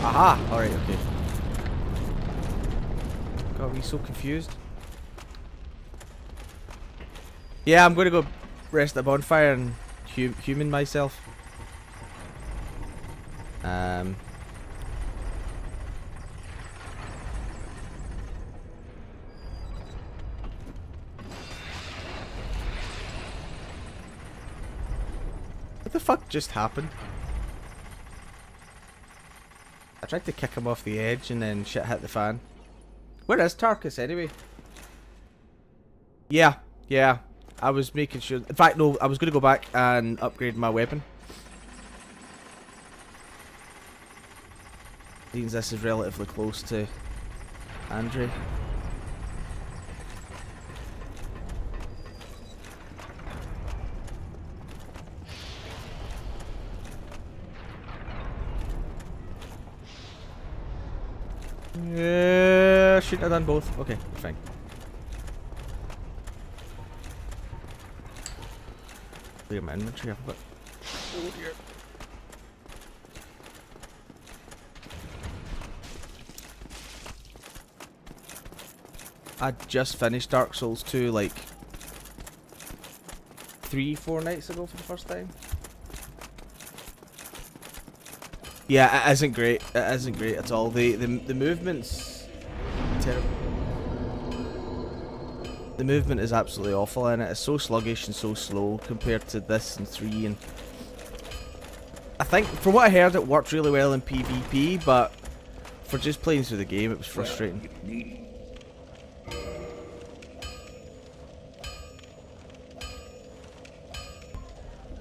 Aha! Alright, okay. God, we so confused. Yeah, I'm gonna go rest at the bonfire and hu human myself. Um. What the fuck just happened? I tried to kick him off the edge and then shit hit the fan. Where is Tarkus anyway? Yeah, yeah. I was making sure. In fact, no, I was going to go back and upgrade my weapon. Means this is relatively close to Andre. Have done both. Okay, fine. Clear my inventory. I've. Oh dear. I just finished Dark Souls 2 like three, four nights ago for the first time. Yeah, it isn't great. It isn't great at all. The the the movements The movement is absolutely awful it. It's so sluggish and so slow compared to this and three and I think from what I heard it worked really well in PvP, but for just playing through the game it was frustrating.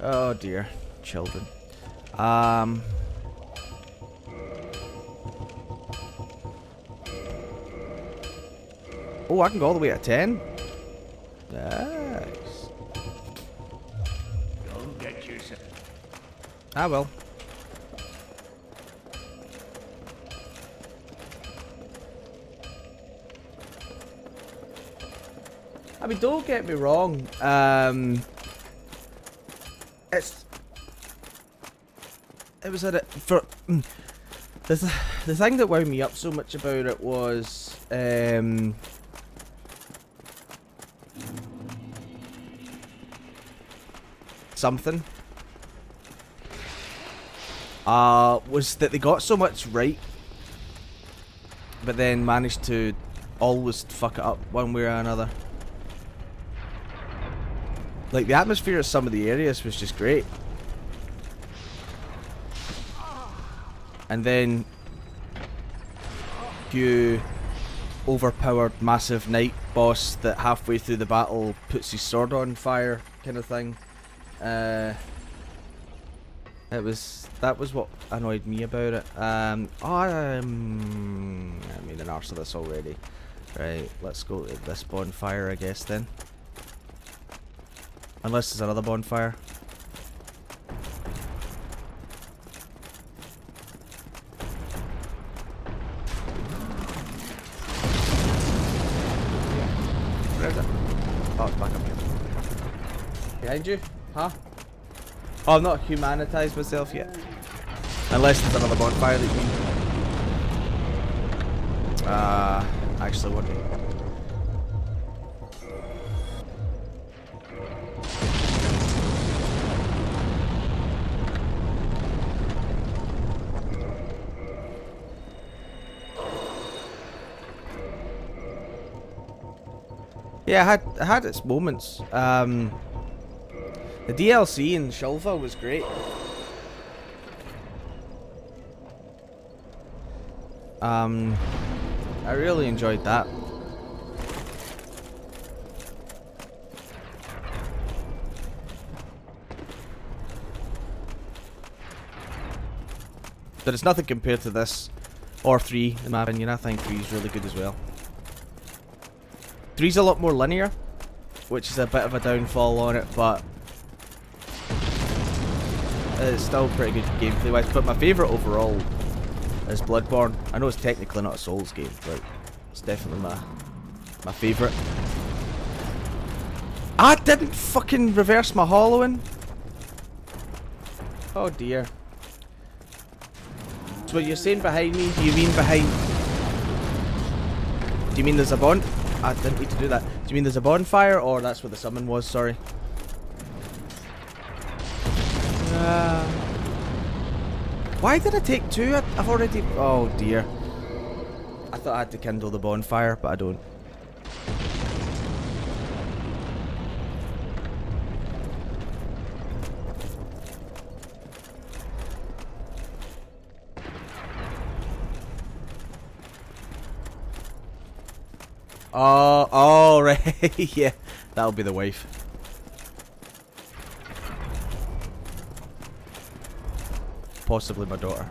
Oh dear, children. Um. Oh, I can go all the way at 10? Ah, well. I mean, don't get me wrong. Um, it's it was a for mm, the th the thing that wound me up so much about it was um something uh was that they got so much right but then managed to always fuck it up one way or another like the atmosphere of some of the areas was just great. And then you overpowered massive knight boss that halfway through the battle puts his sword on fire kind of thing. Uh, it was that was what annoyed me about it. Um, I, um, I made an arse of this already. Right, let's go to this bonfire, I guess then. Unless there's another bonfire. Where is it? Oh, it's back up here. Behind you? Huh? Oh, I've not humanitized myself yet. Unless there's another bonfire that you mean. Uh, actually, what? Yeah, it had it had its moments. Um, the DLC in Shulva was great. Um, I really enjoyed that. But it's nothing compared to this or 3 in my opinion. I think 3 is really good as well. Three's a lot more linear, which is a bit of a downfall on it, but Uh, it's still pretty good gameplay wise. But my favourite overall is Bloodborne. I know it's technically not a Souls game, but it's definitely my my favourite. I didn't fucking reverse my hollowing. Oh dear. So what you're saying behind me, do you mean behind... Do you mean there's a bond? I didn't need to do that. Do you mean there's a bonfire, or that's where the summon was? Sorry. Why did I take two? I've already... Oh, dear. I thought I had to kindle the bonfire, but I don't. Oh, oh, right. yeah, that'll be the wife. Possibly my daughter.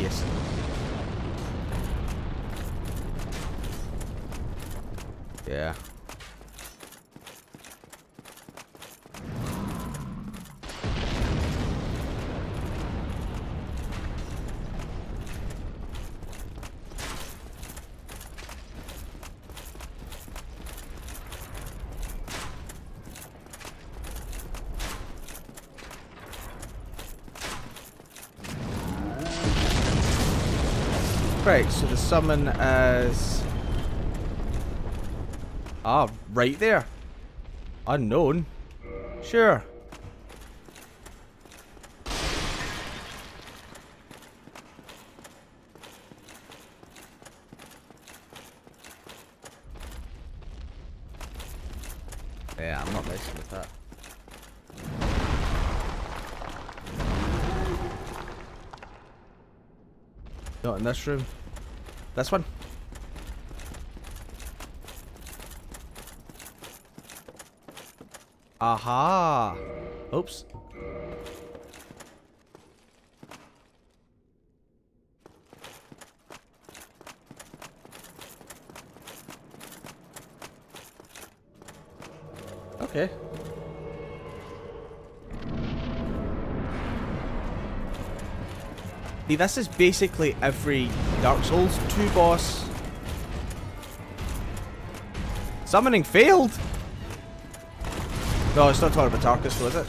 Yes. Yeah. Right, so the summon is... Ah, right there. Unknown. Sure. Yeah, I'm not messing with that. Not in this room. This one. Aha! Oops. Okay. See, this is basically every Dark Souls 2 boss. Summoning failed! No, it's not talking about Tarkus though, is it?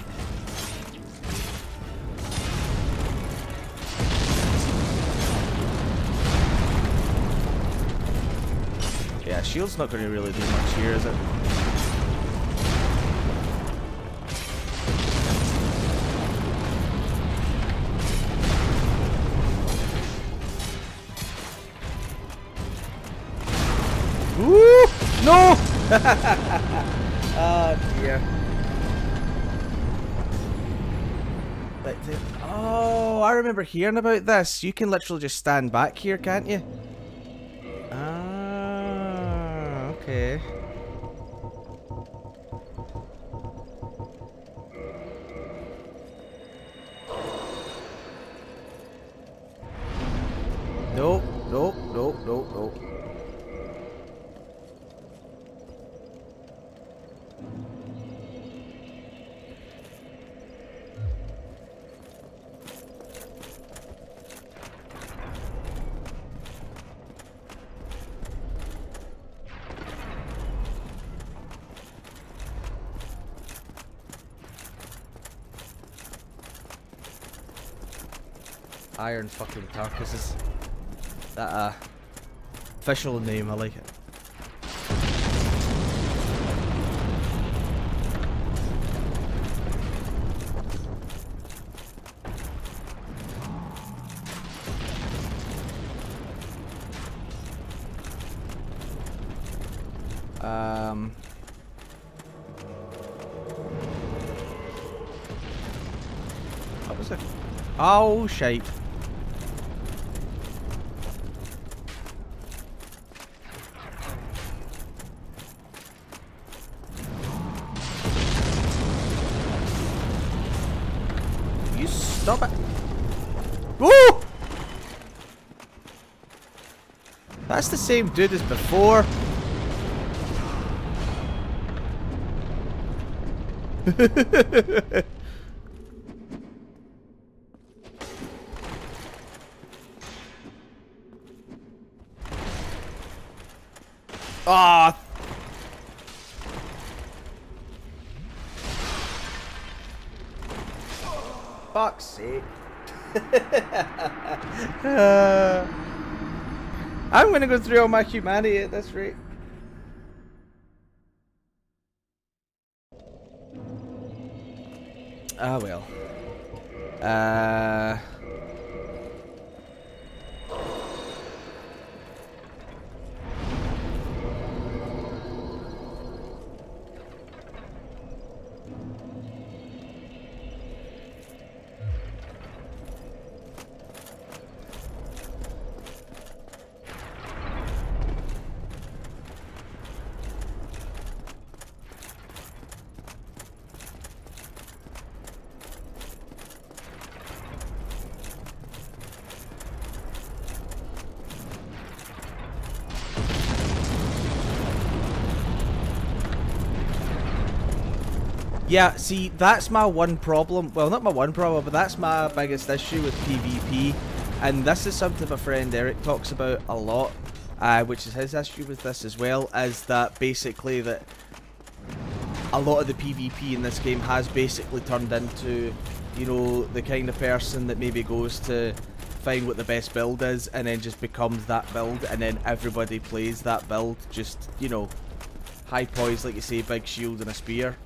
Yeah, shield's not going to really do much here, is it? Remember hearing about this. You can literally just stand back here, can't you? Iron fucking carcasses. That uh official name, I like it. Um What was it? Oh shite. Same dude as before. gonna go through all my humanity at this rate. Ah well. Uh Yeah, see, that's my one problem. Well, not my one problem, but that's my biggest issue with PvP. And this is something my friend Eric talks about a lot, uh, which is his issue with this as well, is that basically that a lot of the PvP in this game has basically turned into, you know, the kind of person that maybe goes to find what the best build is and then just becomes that build and then everybody plays that build just, you know, high poise like you say, big shield and a spear.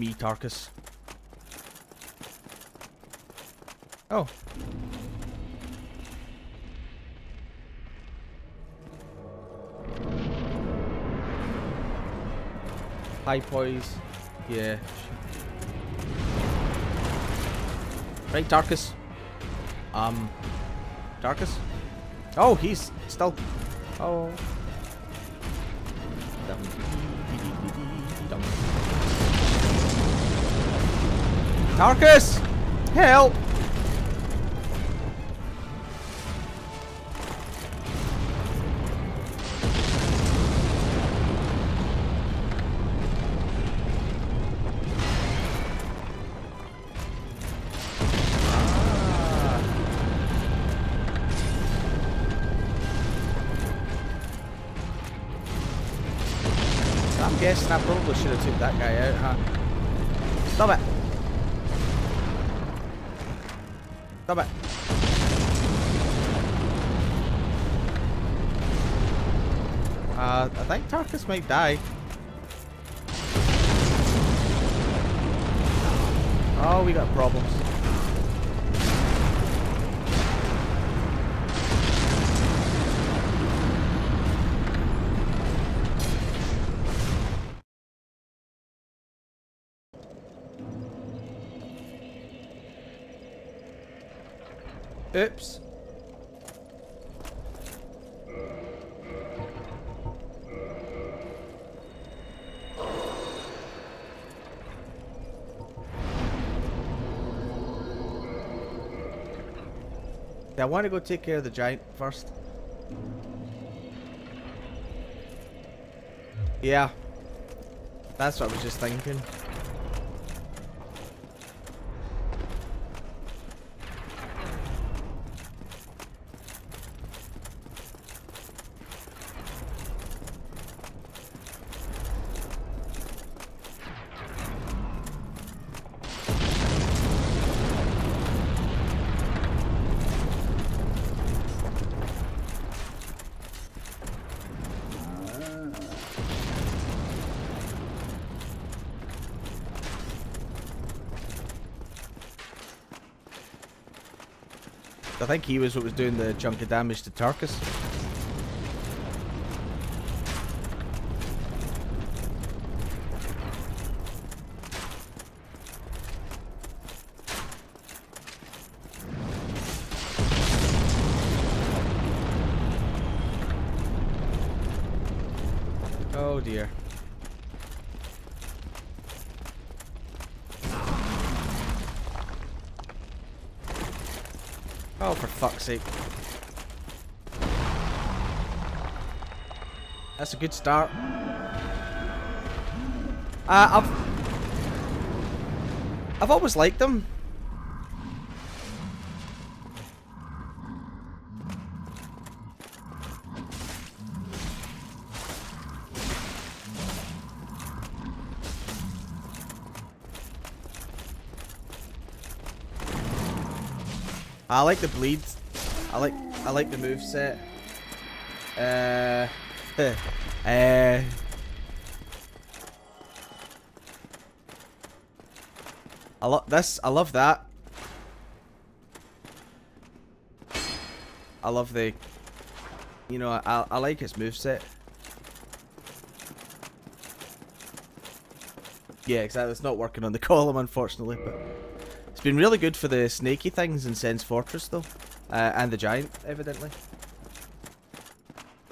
Me, Tarkus. Oh. High poise. Yeah. Right, Tarkus. Um. Tarkus? Oh, he's still. Oh. Tarkus! Help! I'm guessing I probably should have took that guy out, huh? Stop it! Stop it! Uh, I think Tarkus might die. Oh, we got problems. Oops. I want to go take care of the giant first. Yeah. That's what I was just thinking. Think he was what was doing the chunk of damage to Tarkus. Oh dear. Oh, for fuck's sake. That's good start. Uh, I've... I've always liked them. I like the bleeds. I like I like the move set. Uh, uh. I love this. I love that. I love the. You know, I I like his move set. Yeah, exactly. It's not working on the column, unfortunately, but. It's been really good for the snaky things in Sen's Fortress, though. Uh, and the giant, evidently.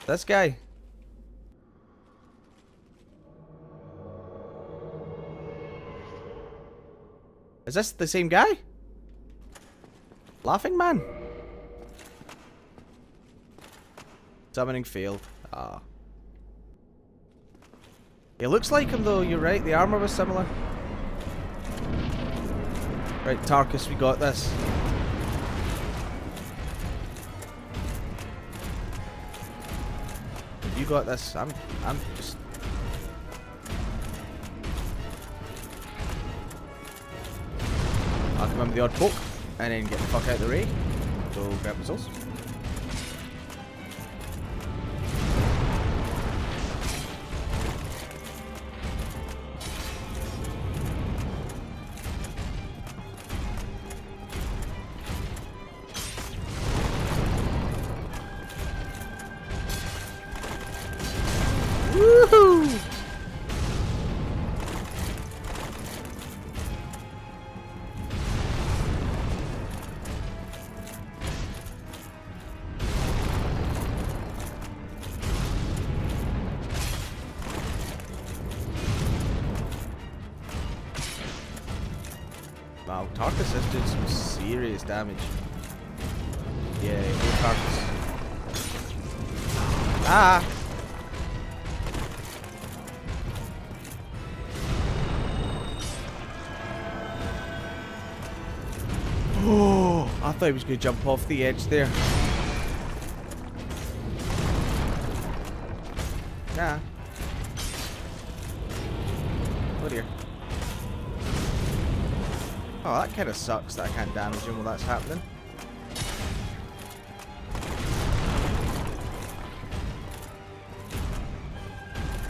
This guy. Is this the same guy? Laughing man? Summoning failed. Ah. It looks like him though, you're right, the armor was similar. Right, Tarkus, we got this. You got this. I'm I'm just the odd poke and then get the fuck out of the way. Go grab results. Woohoo! Damage. Yeah. Ah! Oh, I thought he was going to jump off the edge there. Kind of sucks that I can't damage him while that's happening.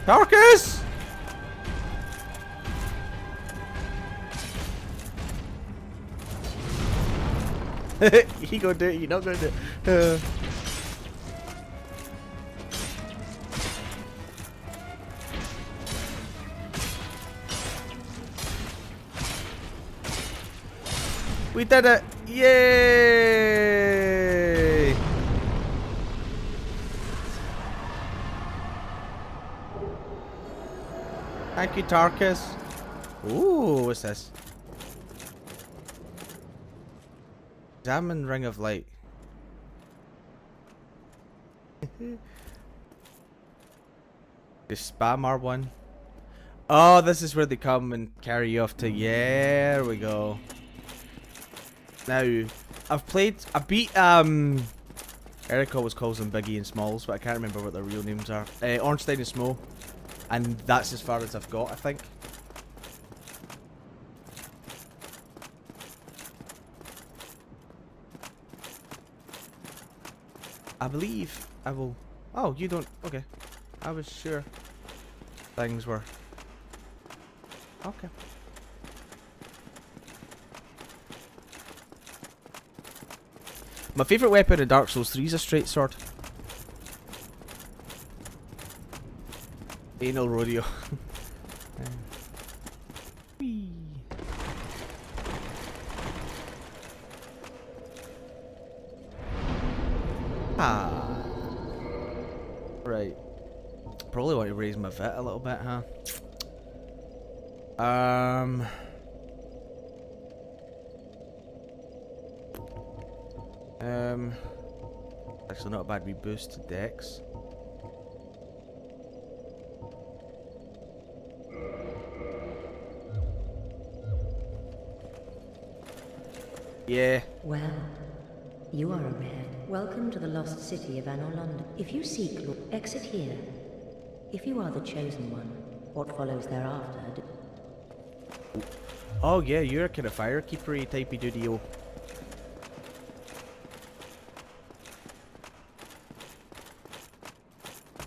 Tarkus! he gonna do it, you not gonna do it. Uh. We did it! Yay! Thank you, Tarkus. Ooh, what's this? Diamond Ring of Light. the spam R1. Oh, this is where they come and carry you off to. Yeah, there we go. Now, I've played. I beat. Um, Eric always calls them Biggie and Smalls, but I can't remember what their real names are. Uh, Ornstein and Smough, and that's as far as I've got, I think. I believe I will. Oh, you don't. Okay. I was sure things were. Okay. My favourite weapon in Dark Souls 3 is a straight sword. Anal rodeo. Ah. Right. Probably want to raise my vit a little bit, huh? Um. Um. Actually, not a bad reboost to Dex. Yeah. Well, you are a red. Welcome to the lost city of Anor Londo. If you seek, Lord, exit here. If you are the chosen one, what follows thereafter? Oh yeah, you're a kind of firekeeper typey doody-o.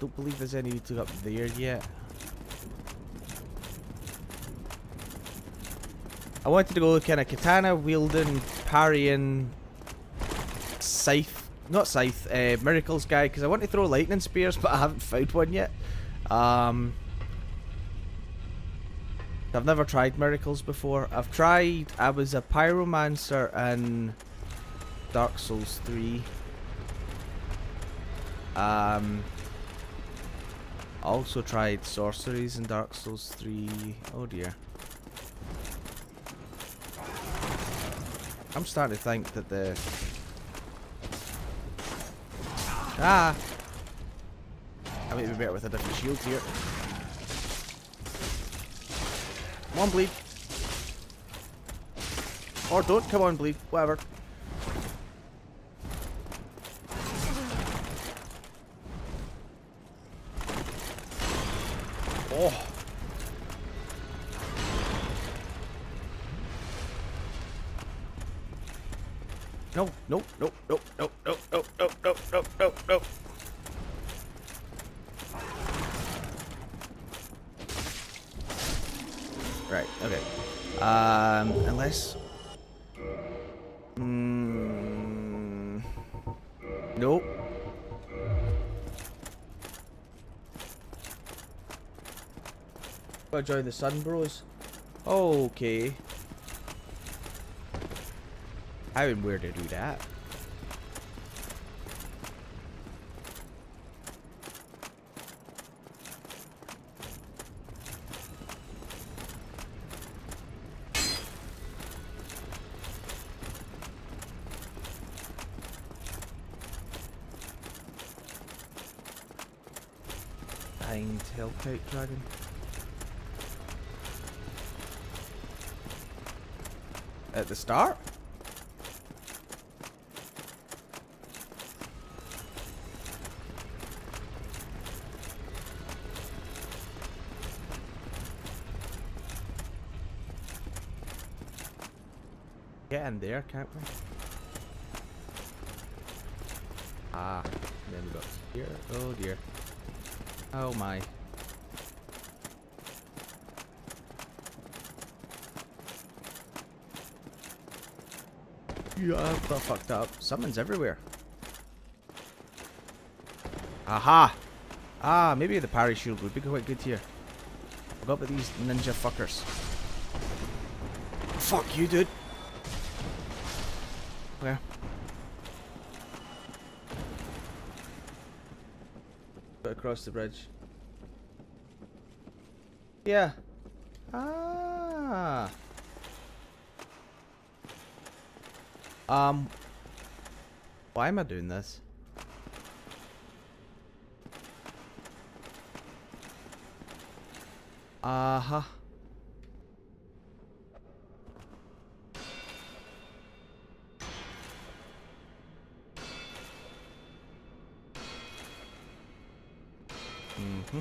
Don't believe there's any to up there yet. I wanted to go kind of katana wielding, parrying, scythe, not scythe, uh, miracles guy, because I want to throw lightning spears, but I haven't found one yet. Um, I've never tried miracles before. I've tried. I was a pyromancer in Dark Souls 3. Um, also tried sorceries in Dark Souls 3. Oh dear. I'm starting to think that the... Ah! I might be better with a different shield here. Come on, bleed. Or don't, come on, bleed. Whatever. Gotta join the Sun Bros. Okay. How and where to do that? Dying tailkite dragon. At the start? Get in there, can't we? Ah, then we got here. Oh dear. Oh my. Yeah, fucked up. Summons everywhere. Aha! Ah, maybe the parry shield would be quite good here. Forgot about these ninja fuckers. Fuck you, dude. Okay. Across the bridge. Yeah. Um. Why am I doing this? Uh-huh. Mm-hmm.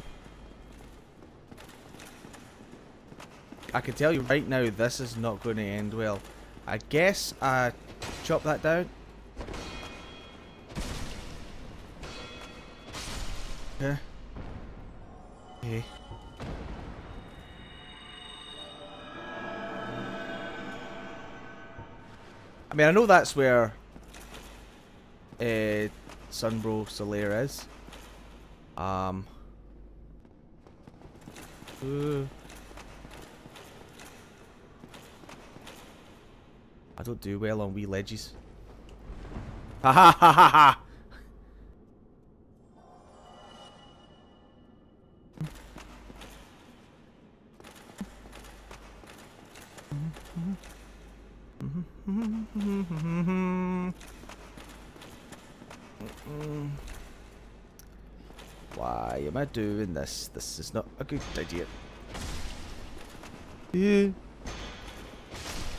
I can tell you right now, this is not going to end well. I guess I chop that down. Okay. Okay. I mean, I know that's where uh, Sunbro Solaire is. Um. Uh, I don't do well on wee ledges. Ha ha ha ha ha! Why am I doing this? This is not a good idea. Yeah.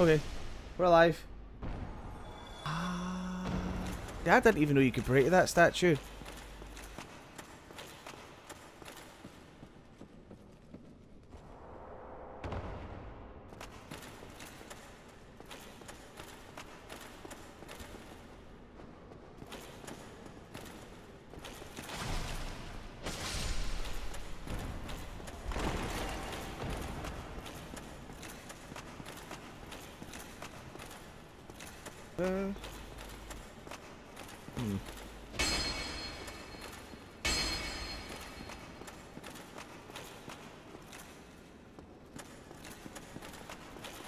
Okay. We're alive. I didn't even know you could break that statue. Uh.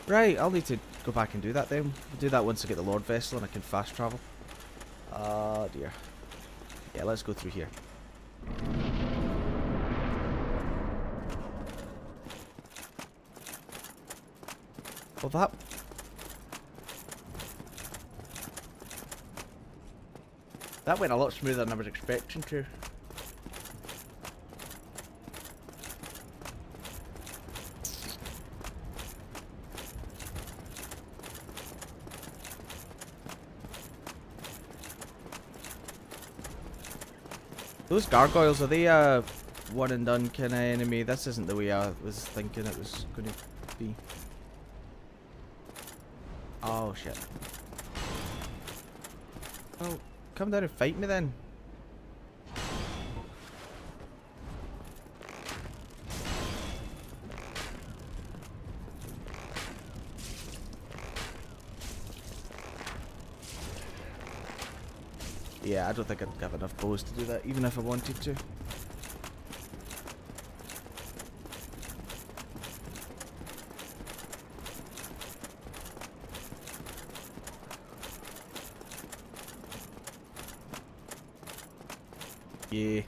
Right, I'll need to go back and do that then. I'll do that once I get the Lord Vessel and I can fast travel. Oh dear. Yeah, let's go through here. Well, that That went a lot smoother than I was expecting to. Those gargoyles, are they a one and done kind of enemy? This isn't the way I was thinking it was going to be. Oh shit. Come down and fight me then. Yeah, I don't think I'd have enough bows to do that, even if I wanted to. Yeah.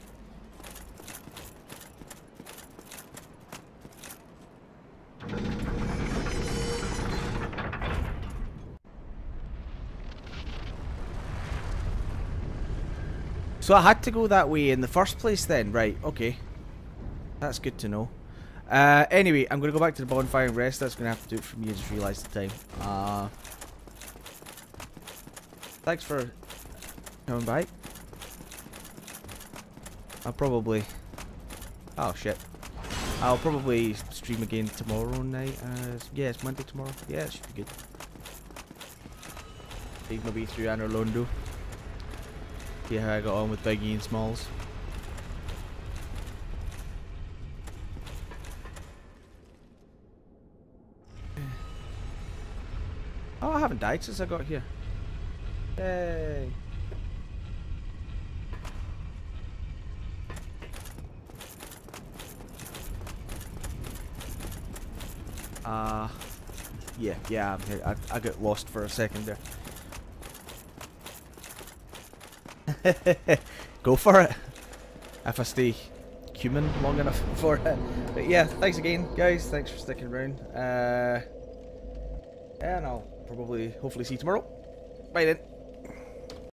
So I had to go that way in the first place then, right, okay. That's good to know. Uh, anyway, I'm going to go back to the bonfire and rest. That's going to have to do it for me. I just realised the time. Uh, thanks for coming by. I'll probably... Oh, shit. I'll probably stream again tomorrow night. Uh, yeah, it's Monday tomorrow. Yeah, it should be good. Take my way through Anor Londo. See how I got on with Biggie and Smalls. Oh, I haven't died since I got here. Yay. Uh, yeah, yeah. I, I got lost for a second there. Go for it. If I stay human long enough for it. But yeah, thanks again, guys. Thanks for sticking around. Uh, and I'll probably, hopefully see you tomorrow. Bye then.